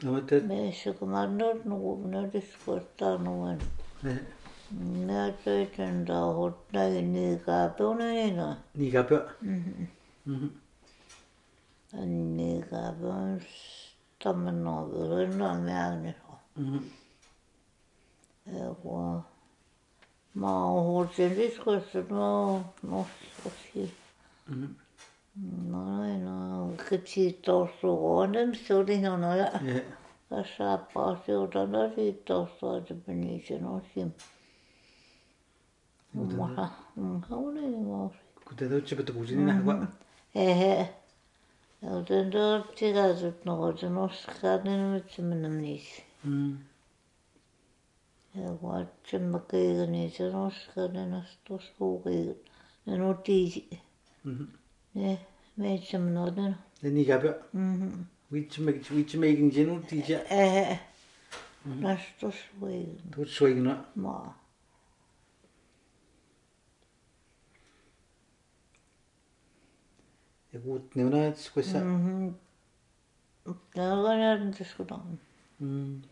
No, mutta... Meissä kun mä nyt nukun, minä tiskoittaa Niin kaapeun tommennovelun käynyt on. Mm-hmm. Joku maahuurtin diskossa, no, nostasi. Mm-hmm. No, no, kypsi tuossa huoneen, se oli no noja. Yeah. Tässä pääsiota, no siitä tuossa, että meni sen osin. Mutta, mutta oli jo. Kun te tulitte, kun sinne nähdä, Ehe. Oedden dod ti gadwyd nod yn osgad yn ymwyd yn mynd ymwneud. Ie, gwaed ti'n mygyg yn eid yn osgad yn ystod sbwgyg yn o dîd. Ie, meid yn mynd oed yn. Yn i gabio? Wyt ti'n megin dyn nhw dîd? Mhm. Ehe, yn ystod sbwgyg. Dwi'n swyg yna? Ma. god neonāts, ko es sāku? Tā varētu diskutēt.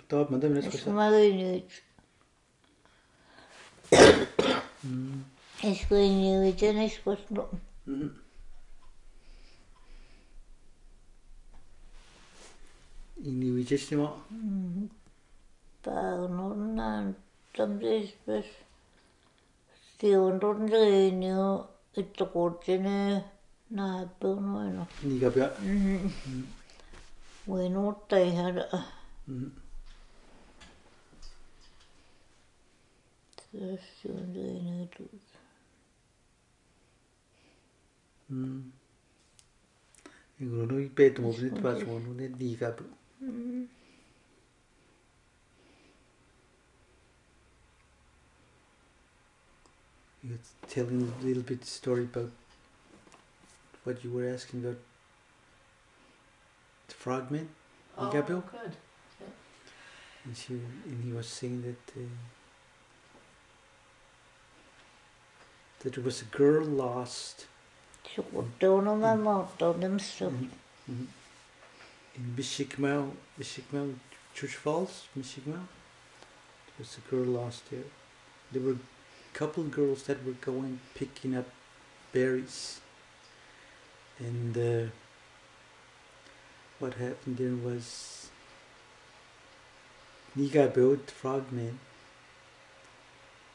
Tā apmēram es ko sāku. Es Marīņeviču. Es Marīņeviču, es ko sāku. İni vicestim o. Pag nunnan, tam siis stilun rundreini, että kutsinen. Näppä aina. Ni ga bør. Voin ottaa ihan Mhm. tässä on reiniä Mhm. Jeg kunne nu ikke bede dem om lidt bare så nu net ni ga bør. You're telling a little bit story about what you were asking about the frogman. Oh, Gabriel? good. And she and he was saying that uh, that there was a girl lost Sukuttuna mä maattoudessa. in Mishikmau, Mishikmau Churchill Falls, Mishikmau. There was a girl lost there. There were a couple of girls that were going picking up berries, and uh, what happened there was Niga built frogman,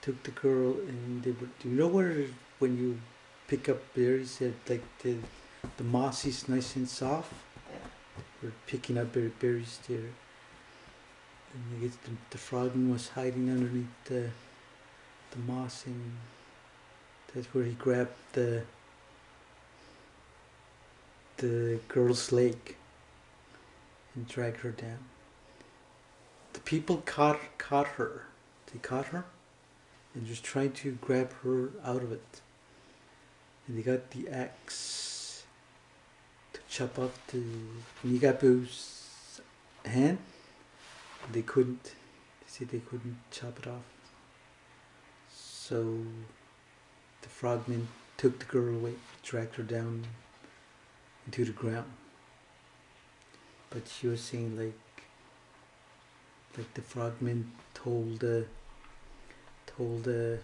took the girl and they were. Do you know where when you pick up berries that like the the moss is nice and soft? We're picking up ber- berries there. And I guess the, the frogman was hiding underneath the the moss and that's where he grabbed the the girl's leg and dragged her down. The people caught caught her. They caught her and just trying to grab her out of it. and they got the axe to chop off the Nigabu's hand. They couldn't. They said they couldn't chop it off. So the frogmen took the girl away, dragged her down into the ground. But she was saying like like the frogmen told the told the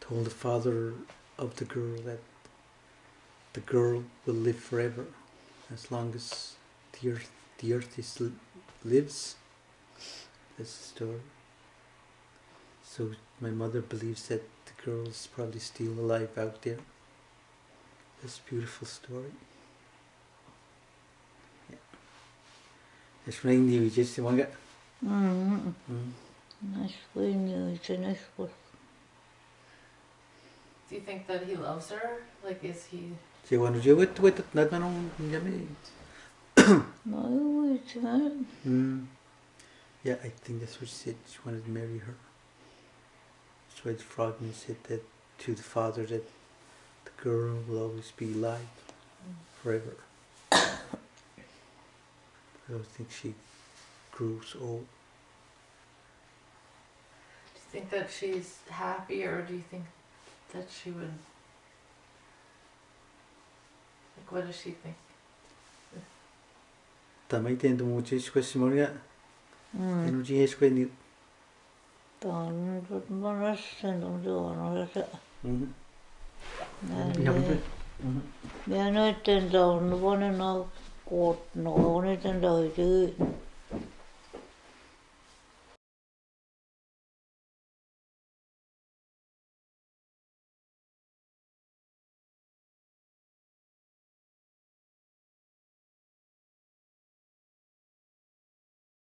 told the father of the girl that the girl will live forever as long as the earth the earth is lives. That's the story. So my mother believes that the girl is probably still alive out there this beautiful story yeah. it's raining you just want to Mm. mm. Näis voi nyt se näis voi. Do you think that he loves her? Like, is he? She wanted you with with not man on yummy. No ei se mä. Mm. Yeah, I think that's what she said. She wanted to marry her. That's why the frogman said that to the father that the girl will always be light forever. (coughs) I don't think she grows old. Do you think that she's happy, or do you think that she would? Like, what does she think? Tamai tendo mucho es question moria. Mm. Energy es question. Tää on nyt monessa on tuolla se. Mhm. Näin. Mhm. minä nyt en tahtonut vanhana koottaa kun nyt en tahtoisi